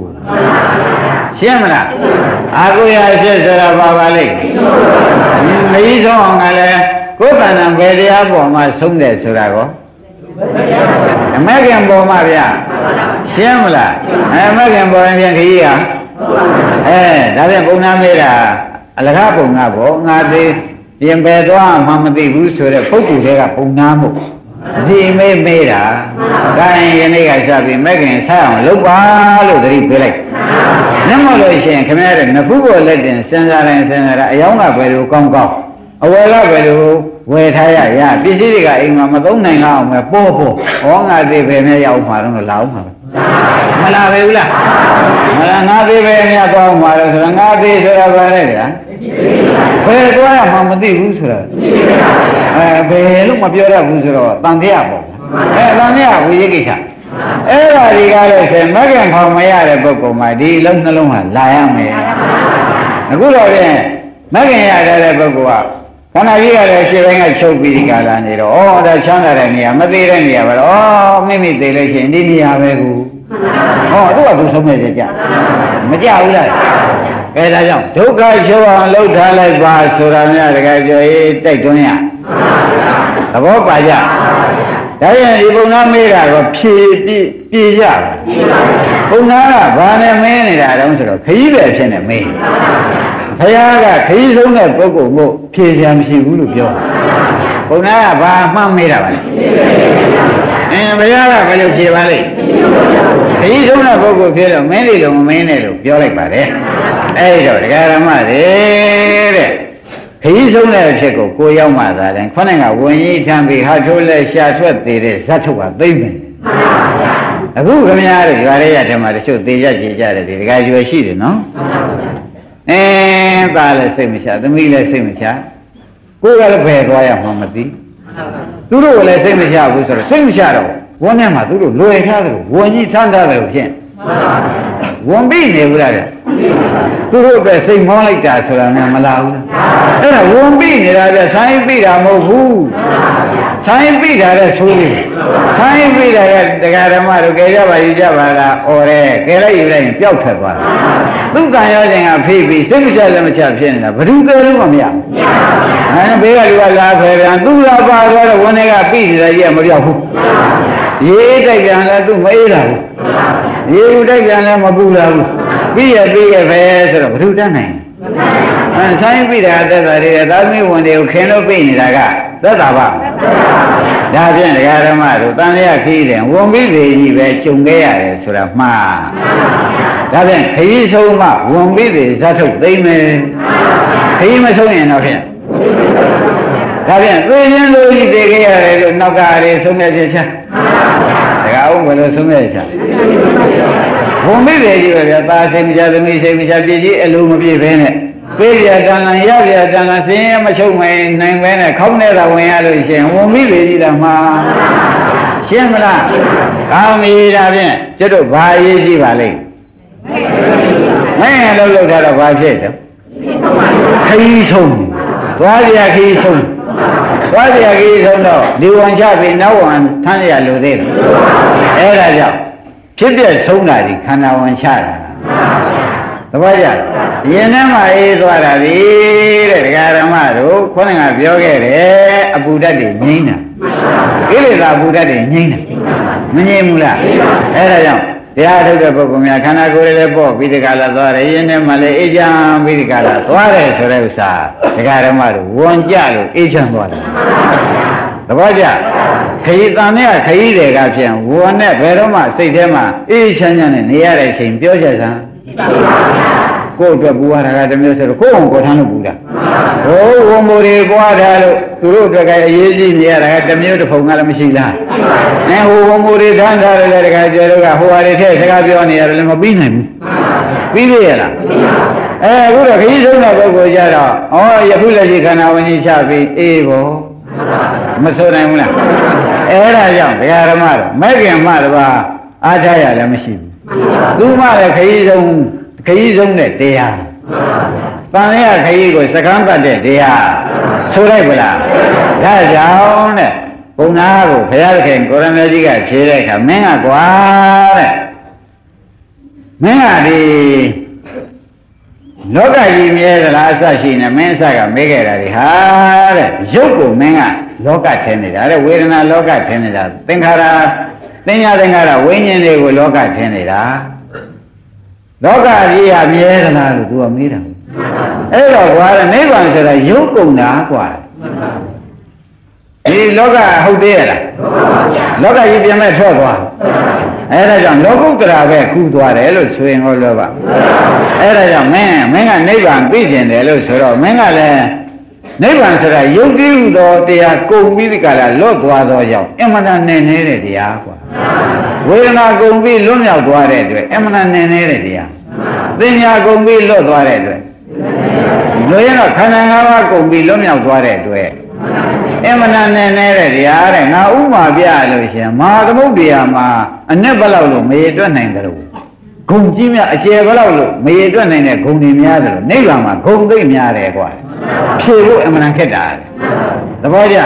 ရှင်းမလားအာကိုရအစ်စ်ဆိုတာဘာပါလိမ့်ခရီးဆိုးအောင်ကလည်းကိုယ်တဏ္ဍဘယ်တရားပေါ်မှာဆုံးတယ်ဆိုတာကောအမကင်ပေါ်မှာဗျရှင်းမလားအမကင်ပေါ်ရင်ခရီးဟာအဲဒါပြန်ပုံနာမေးတာ အလကားပုံနာပေါ့ငါသေးပြင်ပယ်သွားမှမသိဘူးဆိုတဲ့ပုဂ္ဂိုလ်တွေကပုံနာမို့ဒီမေးမေးတာဒါရင်ယနေ့ကစပြီးမခင်ဆက်အောင်လုပ်ပါလို့သတိပေးလိုက်နမလို့ရှိရင်ခင်ဗျားတို့ငခုပေါ်လက်တင်စဉ်းစားတိုင်းစဉ်းစားတာအယောင်းကဘယ်လိုကောင်းကောင်းအဝယ်ကဘယ်လိုဝယ်ထားရရပစ္စည်းတွေကအိမ်မှာမသုံးနိုင်လောက်အောင်ပဲပို့ပို့ဟောငါသေးပဲနဲ့ရောက်မှာတော့လာအောင်မှာမလာပဲဘူးလားမလာငါသေးပဲနဲ့တော့မှာတော့ဆိုတော့ငါသေးဆိုတာဘာလဲဗျာ ဘယ်သွားရမှမသိဘူးဆိုတာအဲဘယ်လို့မပြောရဘူးဆိုတော့တန်တရားပေါ့အဲတန်တရားဝိရိကိစ္စအဲ့ဒါဒီကားလို့ဆိုမဂ္ဂင်ဖောင်မရတဲ့ပုဂ္ဂိုလ်မှာဒီလုံးနှလုံးဟာလာရမယ်အခုတော့ဖြင့်မဂ္ဂင်ရတဲ့ပုဂ္ဂိုလ်ကခန္ဓာကြီးကလည်းရှင်းပိုင်းကချုပ်ပြီးဒီကာလနေတော့ဩဒါချမ်းသာတဲ့နေရာမသေးတဲ့နေရာပဲတော့မိမိသေးလို့ရှိရင်ဒီနေရာပဲကူဟောသူကသူဆုံးမဲ့ကြမကြဘူးလား အဲဒါကြောင့်ဒုက္ခချုပ်အောင်လှုပ်ထားလိုက်ပါဆိုတာများတကယ်ပြောရေးတိုက်တွန်းရသဘောပါကြဒါရင်ဒီပုံနာမေးတာတော့ဖြည့်ပြည့်ပြည့်ရပုံနာကဘာနဲ့မင်းနေတာတုံးဆိုတော့ခကြီးပဲဖြစ်နေမင်းဘုရားကခကြီးဆုံးတဲ့ပုဂ္ဂိုလ်ကိုဖြည့်ပြန်မရှိဘူးလို့ပြောပုံနာကဘာမှတ်မေးတာပါလဲအင်းဘုရားကဘယ်လိုဖြည့်ပါလိမ့် ခကြီးဆုံးတဲ့ပုဂ္ဂိုလ်ဖြစ်တော့မင်းတွေလုံးမမင်းနဲ့လို့ပြောလိုက်ပါတယ်အဲ့တော့ဒကာရမတွေတဲ့ခကြီးဆုံးတဲ့အဖြစ်ကိုကိုရောက်မှသာတယ်ခொနဲ့ကဝင်ကြီးထံပြီးဟာထိုးလဲရှာထွက်သေးတဲ့ဇတ်ထုတ်ကသိမ့်မယ်အခုခမများတို့ရွာရဲရတဲ့မှာတချို့သေရကြည်ကြတယ်ဒီဒကာကျွယ်ရှိတယ်နော်အဲသားလည်းစိတ်မချသမီးလည်းစိတ်မချကိုယ်ကလည်းဘယ်သွားရမှမသိသူတို့ကလည်းစိတ်မချဘူးဆိုတော့စိတ်မချတော့ ဝန်းထဲမှာသူတို့လွယ်ထားတယ်ဝန်ကြီးထမ်းထားတယ်ဖြင့်ဝန်ပြီးနေဘူးလားတဲ့သူတို့ပဲစိတ်မောလိုက်တာဆိုတာနဲ့မလာဘူးအဲ့ဒါဝန်ပြီးနေတာပဲဆိုင်းပြီးတာမဟုတ်ဘူးဆိုင်းပြီးတာလည်းဆိုးတယ်ဆိုင်းပြီးတာကတရားဓမ္မတို့ကြကြပါယူကြပါလားဩရဲကြလိုက်ယူလိုက်ရင်ပျောက်ထွက်သွားတယ်သူကံရောခြင်းကဖိပြီးစိတ်မချလည်းမချဖြစ်နေတာဘယ်သူကဲလို့မမရအဲဘေးကလူကလာဖယ်ပြန်သူလာပါတော့ဝန်တွေကပြီးနေတာကြီးကမပြောက်ဘူး ရေးတိုက်ပြန်လဲသူမအေးတာဘူးရေဘူးတိုက်ပြန်လဲမပူလာဘူးပြီးရပြီးရပဲဆိုတော့ဘုရုတတ်နိုင်အဲဆိုင်ပြီးတာသက်တာတွေသာသမီဝင်တွေကိုခင်လို့ပြီးနေတာကသက်တာပါဒါဖြင့်ဒကာဓမ္မတို့တန်လျာခီးတယ်ဝန်ပြီးသေးကြီးပဲကြုံခဲ့ရတယ်ဆိုတာမှားဒါဖြင့်ခရီးဆုံးမှဝန်ပြီးသေးဇတ်ထုတ်သိမ့်မယ်ခရီးမဆုံးရင်တော့ဖြင့် ဒါဖြင့်သိချင်းလို့ကြီးသိခဲ့ရတယ်လို့နောက်ကအေးဆုံးမြတ်ချက်ချဒကာအောင်ဘယ်လိုဆုံးမြတ်ချက်ဘုံမိတယ်ကြီးပဲဗျာသာစိတ်မချသမီးစိတ်မချပြည့်ကြီးအလိုမပြည့်ဘဲနဲ့ပေးရတန်လန်ရရတန်လန်စင်းရမချုပ်နိုင်နိုင်ပဲနဲ့ခေါင်းနဲ့သာဝင်ရလို့ရှင်ဝန်မိတယ်ကြီးတာမှာရှင်းမလားကောင်းပြီဒါဖြင့်ကျွတ်တို့ဘာရေးကြည့်ပါလိမ့်မင်းရလို့လောက်ထားတော့ဘာဖြစ်တော့ခီးဆုံးသွားရခီးဆုံး သွားရခီးဆုံးတော့ဒီဝန်ချပြီးနောက်ဝန်ထမ်းရလို့သေးတယ်အဲ့ဒါကြောင့်ဖြစ်ပြဆုံးတာဒီခန္ဓာဝန်ချတာသဘောကျလားရင်ထဲမှာအေးသွားတာဒီတဲ့ဒကာရမတို့ခေါင်းကပြောခဲ့တယ်အပူဓာတ်တွေငြိမ့်တာကိလေသာအပူဓာတ်တွေငြိမ့်တာမငြိမ့်ဘူးလားအဲ့ဒါကြောင့် တရားထုတ်တဲ့ပုဂ္ဂိုလ်များခန္ဓာကိုယ်လေးပေါ့ပြီးဒီကလာသွားတယ်ရင်ထဲမှာလည်းအေးချမ်းပြီးဒီကလာသွားတယ်ဆိုတဲ့ဥစ္စာဒကာရမတို့ဝန်ကြလို့အေးချမ်းသွားတယ်သဘောကျခရီးတန်နဲ့ခရီးတွေကဖြင့်ဝေါ်နဲ့ဘယ်တော့မှစိတ်ထဲမှာအေးချမ်းချမ်းနဲ့နေရတဲ့အချိန်ပြောကြစမ်း ကိုယ့်အတွက်ပူရတာကတမျိုးဆိုတော့ကိုယ့်အောင်ကိုထမ်းလို့ပူတာဟိုးဝန်မိုးတွေပွားတာလို့သူတို့အတွက်ကအရေးကြီးနေရတာကတမျိုးတစ်ဖုံကလည်းမရှိလားအဲဟိုဝန်မိုးတွေထမ်းတာလည်းတခါကျတော့ကဟိုဟာတွေထည့်စကားပြောနေရတယ်လည်းမပြီးနိုင်ဘူးပြီးရလားအဲအခုတော့ခရီးဆုံးတဲ့ပုဂ္ဂိုလ်ကြတော့ဩယခုလက်ရှိခန္ဓာဝင်ကြီးချပြီးအေးဘောမဆိုနိုင်ဘူးလားအဲ့ဒါကြောင့်ဘုရားဓမ္မတော့မဲ့ခင်မှတပါအားထားရလည်းမရှိဘူးသူမှလည်းခရီးဆုံး ခရီးဆုံးတဲ့တရားတန်ရခရီးကိုစကမ်းပတ်တဲ့တရားဆိုလိုက်ဗလားဒါကြောင့်တဲ့ပုံနာကိုဘုရားသခင်ကိုရမေကြီးကဖြေတဲ့အခါမင်းကကွာတဲ့မင်းကဒီလောကကြီးမြဲသလားအစရှိနေမင်းအစကမေးခဲ့တာဒီဟာတဲ့ရုပ်ကိုမင်းကလောကထင်နေတာတဲ့ဝေဒနာလောကထင်နေတာသင်္ခါရသင်ညာသင်္ခါရဝိညာဉ်တွေကိုလောကထင်နေတာ လောကကြီးဟာမြဲသလားလို့သူကမေးတာအဲ့တော့ကွာတဲ့နိဗ္ဗာန်ဆိုတာရုပ်ကုန်တာကွာဒီလောကဟုတ်သေးရလားလောကကြီးပြန်မဲ့ထွက်သွားအဲ့ဒါကြောင့်လောကုတ္တရာပဲခုသွားတယ်လို့ဆိုရင်ဟောလို့ပါအဲ့ဒါကြောင့်မင်းမင်းကနိဗ္ဗာန်ပြည့်ကျင်တယ်လို့ဆိုတော့မင်းကလည်း နိဗ္ဗာန်ဆိုတာယုတ်တိဟုသောတရားကုန်ပြီးဒီကလာလွတ်သွားသောကြောင့်အမှန်တန်နေနေတဲ့တရားကွာဝေဒနာကုန်ပြီးလွတ်မြောက်သွားတဲ့အတွက်အမှန်တန်နေနေတဲ့တရားသင်ညာကုန်ပြီးလွတ်သွားတဲ့အတွက်လို့ရင်တော့ခန္ဓာ၅ပါးကုန်ပြီးလွတ်မြောက်သွားတဲ့အတွက်အမှန်တန်နေနေတဲ့တရားတဲ့ငါဥမာပြလို့ရှင်မဟာသမုဒ္ဒရာမှာအ내ဘလောက်လို့မရေတွက်နိုင်တယ်လို့ ဂုံကြီးများအကျယ်ဘလောက်လို့မရေတွက်နိုင်တဲ့ဂုံတွေများတယ်လို့နိဗ္ဗာန်မှာဂုံသိမ့်များတယ်ကွာဖြေဖို့အမှန်တန်ခက်တာသဘောကျ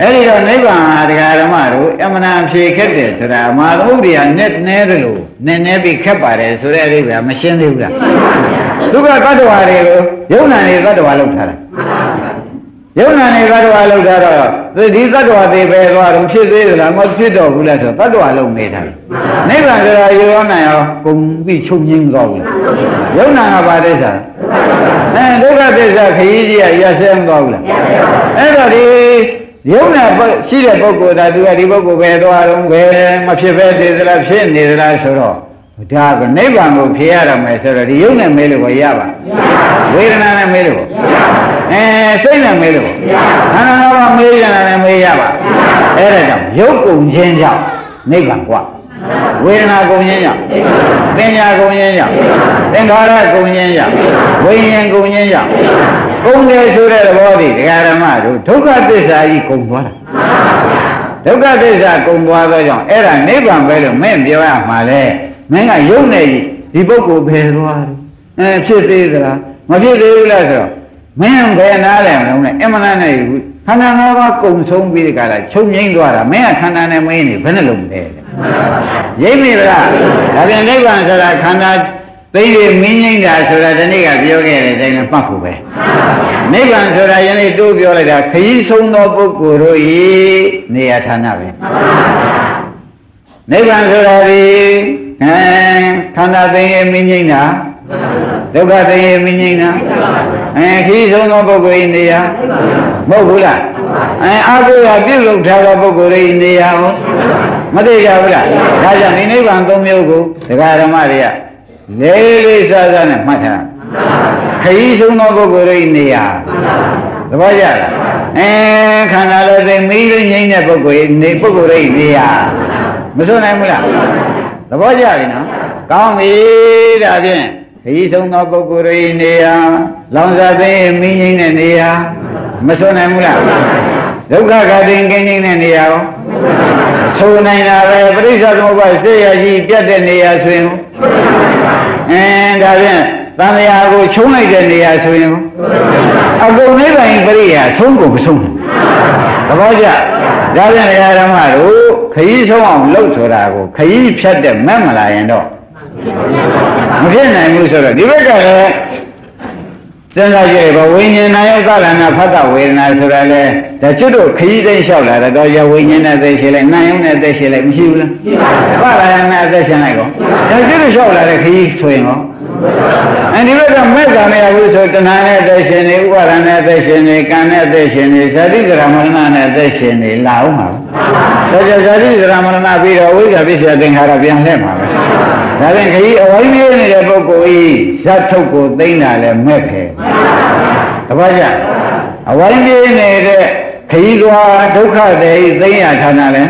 အဲ့ဒီတော့နိဗ္ဗာန်ဟာတရားဓမ္မတို့အမှန်တန်ဖြေခက်တယ်ဆိုတာမဟာသမုဒ္ဒရာနဲ့နဲတယ်လို့နည်းနည်းပြီးခက်ပါတယ်ဆိုတဲ့အဓိပ္ပာယ်မရှင်းသေးဘူးလားဒုက္ခတ attva တွေကိုယုံနာနေတ attva လောက်ထားတာ ယုံနာနေသတ္တဝါလောက်တာတော့ဒီသတ္တဝါသေးပဲသွားတော့ဖြစ်သေးသလားမဖြစ်တော့ဘူးလားဆိုသတ္တဝါလုံးနေတာနိဗ္ဗာန်ဆိုတာရောနာရောပုံပြီးချုပ်ငင်းသွားဘူးယုံနာကပါတဲ့စားအဲဒုက္ခသစ္စာခရီးကြီးကရဆဲမသွားဘူးလားအဲ့တော့ဒီယုံနာရှိတဲ့ပုဂ္ဂိုလ်ဒါသူကဒီပုဂ္ဂိုလ်ပဲသွားတော့ပဲမဖြစ်ပဲသေးသလားဖြစ်နေသလားဆိုတော့ဒါကနိဗ္ဗာန်ကိုဖြေရတော့မယ်ဆိုတော့ဒီယုံနဲ့မဲလို့ကိုရပါဝေဒနာနဲ့မဲလို့ အဲစိတ်နဲ့မဲလို့ခန္ဓာငါးပါးမေးရတာနဲ့မေးရပါအဲ့ဒါကြောင့်ယုတ်ကုန်ခြင်းကြောင့်နိဗ္ဗာန်กว่าဝေဒနာကုန်ခြင်းကြောင့်ပညာကုန်ခြင်းကြောင့်သင်္ခါရကုန်ခြင်းကြောင့်ဝိညာဉ်ကုန်ခြင်းကြောင့်ကုန်တယ်ဆိုတဲ့သဘောဒီဒကာဓမ္မတို့ဒုက္ခသစ္စာကြီးကုန်သွားတာဒုက္ခသစ္စာကုန်သွားသောကြောင့်အဲ့ဒါနိဗ္ဗာန်ပဲလို့မင်းပြောရမှာလေမင်းကယုံနေကြီးဒီပုဂ္ဂိုလ်ဘယ်သွားအဲဖြစ်သေးသလားမဖြစ်သေးဘူးလားဆိုတော့ မင်းဘယ်နားလဲမလို့နဲ့အမှန်နဲ့ခန္ဓာ၅ပါးကုံဆုံးပြီးဒီကလာချုပ်ငိမ့်သွားတာမင်းကခန္ဓာနဲ့မင်းနေဘယ်နှလုံးလဲရိပ်မိလားဒါပြန်နိဗ္ဗာန်ဆိုတာခန္ဓာသိရမင်းငိမ့်တာဆိုတာဒီနေ့ကပြောခဲ့တဲ့အတိုင်းနဲ့မှတ်ဖို့ပဲနိဗ္ဗာန်ဆိုတာယနေ့တိုးပြောလိုက်တာခရီးဆုံးသောပုဂ္ဂိုလ်တို့ဤနေရာဌာနပဲနိဗ္ဗာန်ဆိုတာဒီအဲခန္ဓာသိရမင်းငိမ့်တာဒုက္ခသိရမင်းငိမ့်တာ အဲခရီးဆုံးသောပုဂ္ဂိုလ်ဤနေရာမဟုတ်ဘူးလားအဲအာဟုရပြုလုပ်ထားသောပုဂ္ဂိုလ်ဤနေရာဟောမသိကြဘူးလားဒါကြောင့်ဒီနိဗ္ဗာန်သုံးမျိုးကိုဒကာဓမ္မတွေကလေးလေးစားစားနဲ့မှတ်ထားခရီးဆုံးသောပုဂ္ဂိုလ်ဤနေရာသဘောကျလားအဲခန္ဓာလည်းသိမီးလေးငိမ့်တဲ့ပုဂ္ဂိုလ်ဤနေပုဂ္ဂိုလ်ဤနေရာမစွနိုင်ဘူးလားသဘောကျပြီနော်ကောင်းပြီဒါဖြင့်ခ ရီးဆုံးသောပုဂ္ဂိုလ်ဤနေရာလောင်စာသိမီးငိမ့်တဲ့နေရာမစွနိုင်ဘူးလားဒုက္ခကတိင်ကင်းနေတဲ့နေရာရောဆိုနိုင်တာပဲပရိစ္ဆေသမုပ္ပါစေရကြီးပြတ်တဲ့နေရာဆိုရင်အဲဒါဖြင့်သံဃာကိုချုံးလိုက်တဲ့နေရာဆိုရင်အကုန်နိဗ္ဗာန်ပရိယာသုံးကုန်မဆုံးဘူးသဘောကျဒါဖြင့်ဓမ္မတို့ခရီးဆုံးအောင်လှုပ်ဆိုတာကိုခရီးဖြတ်တဲ့မက်မလာရင်တော့ မဖြစ်နိုင်ဘူးဆိုတော့ဒီဘက်ကလည်းစဉ်းစားကြည့်ပါဝိညာဉ်နာယောကလနာဖတ်တာဝေဒနာဆိုတာလေဒါကျွတ်တို့ခရီးသိမ်းလျှောက်လာတော့ရဝိညာဉ်နဲ့သိရှိလိုက်နာယုံနဲ့သိရှိလိုက်မရှိဘူးလားရှိပါဘူးဖတ်လာနဲ့အသက်ရှင်လိုက်ကောဒါကျွတ်တို့လျှောက်လာတဲ့ခရီးဆိုရင်ကောအဲဒီဘက်ကမဲ့ကံနဲ့အခုဆိုတဏှာနဲ့သိရှင်နေဥပါဒနဲ့သိရှင်နေကံနဲ့သိရှင်နေဇာတိကရမရဏနဲ့သိရှင်နေလာအောင်ပါဒါကြောင့်ဇာတိကရမရဏပြီးတော့ဝိဇ္ဇာပစ္စယသင်္ခါရပြန်လှည့်မှာပဲ ဒါဖြင့်ခကြီးအဝိုင်းပြေးနေတဲ့ပုဂ္ဂိုလ်ဤဇတ်ထုတ်ကိုသိမ့်တာလဲမဲ့ခဲတပည့်ကြအဝိုင်းပြေးနေတဲ့ခကြီးသွားဒုက္ခတွေသိမ့်ရဌာနလဲ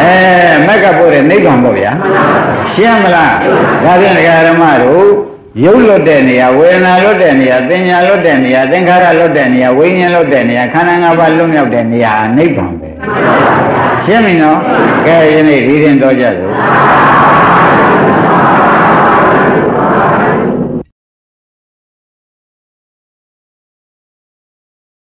အဲမက်ကပို့တဲ့နိဗ္ဗာန်ပေါ့ဗျာရှင်းမလားဒါဖြင့်ဒကာရမတို့ရုပ်လွတ်တဲ့နေရာဝေဒနာလွတ်တဲ့နေရာသင်ညာလွတ်တဲ့နေရာသင်္ခါရလွတ်တဲ့နေရာဝိညာဉ်လွတ်တဲ့နေရာခန္ဓာ၅ပါးလွတ်မြောက်တဲ့နေရာနိဗ္ဗာန်ပဲရှင်းပြီနော်ကဲယနေ့ဒီရင်တော့ကြစို့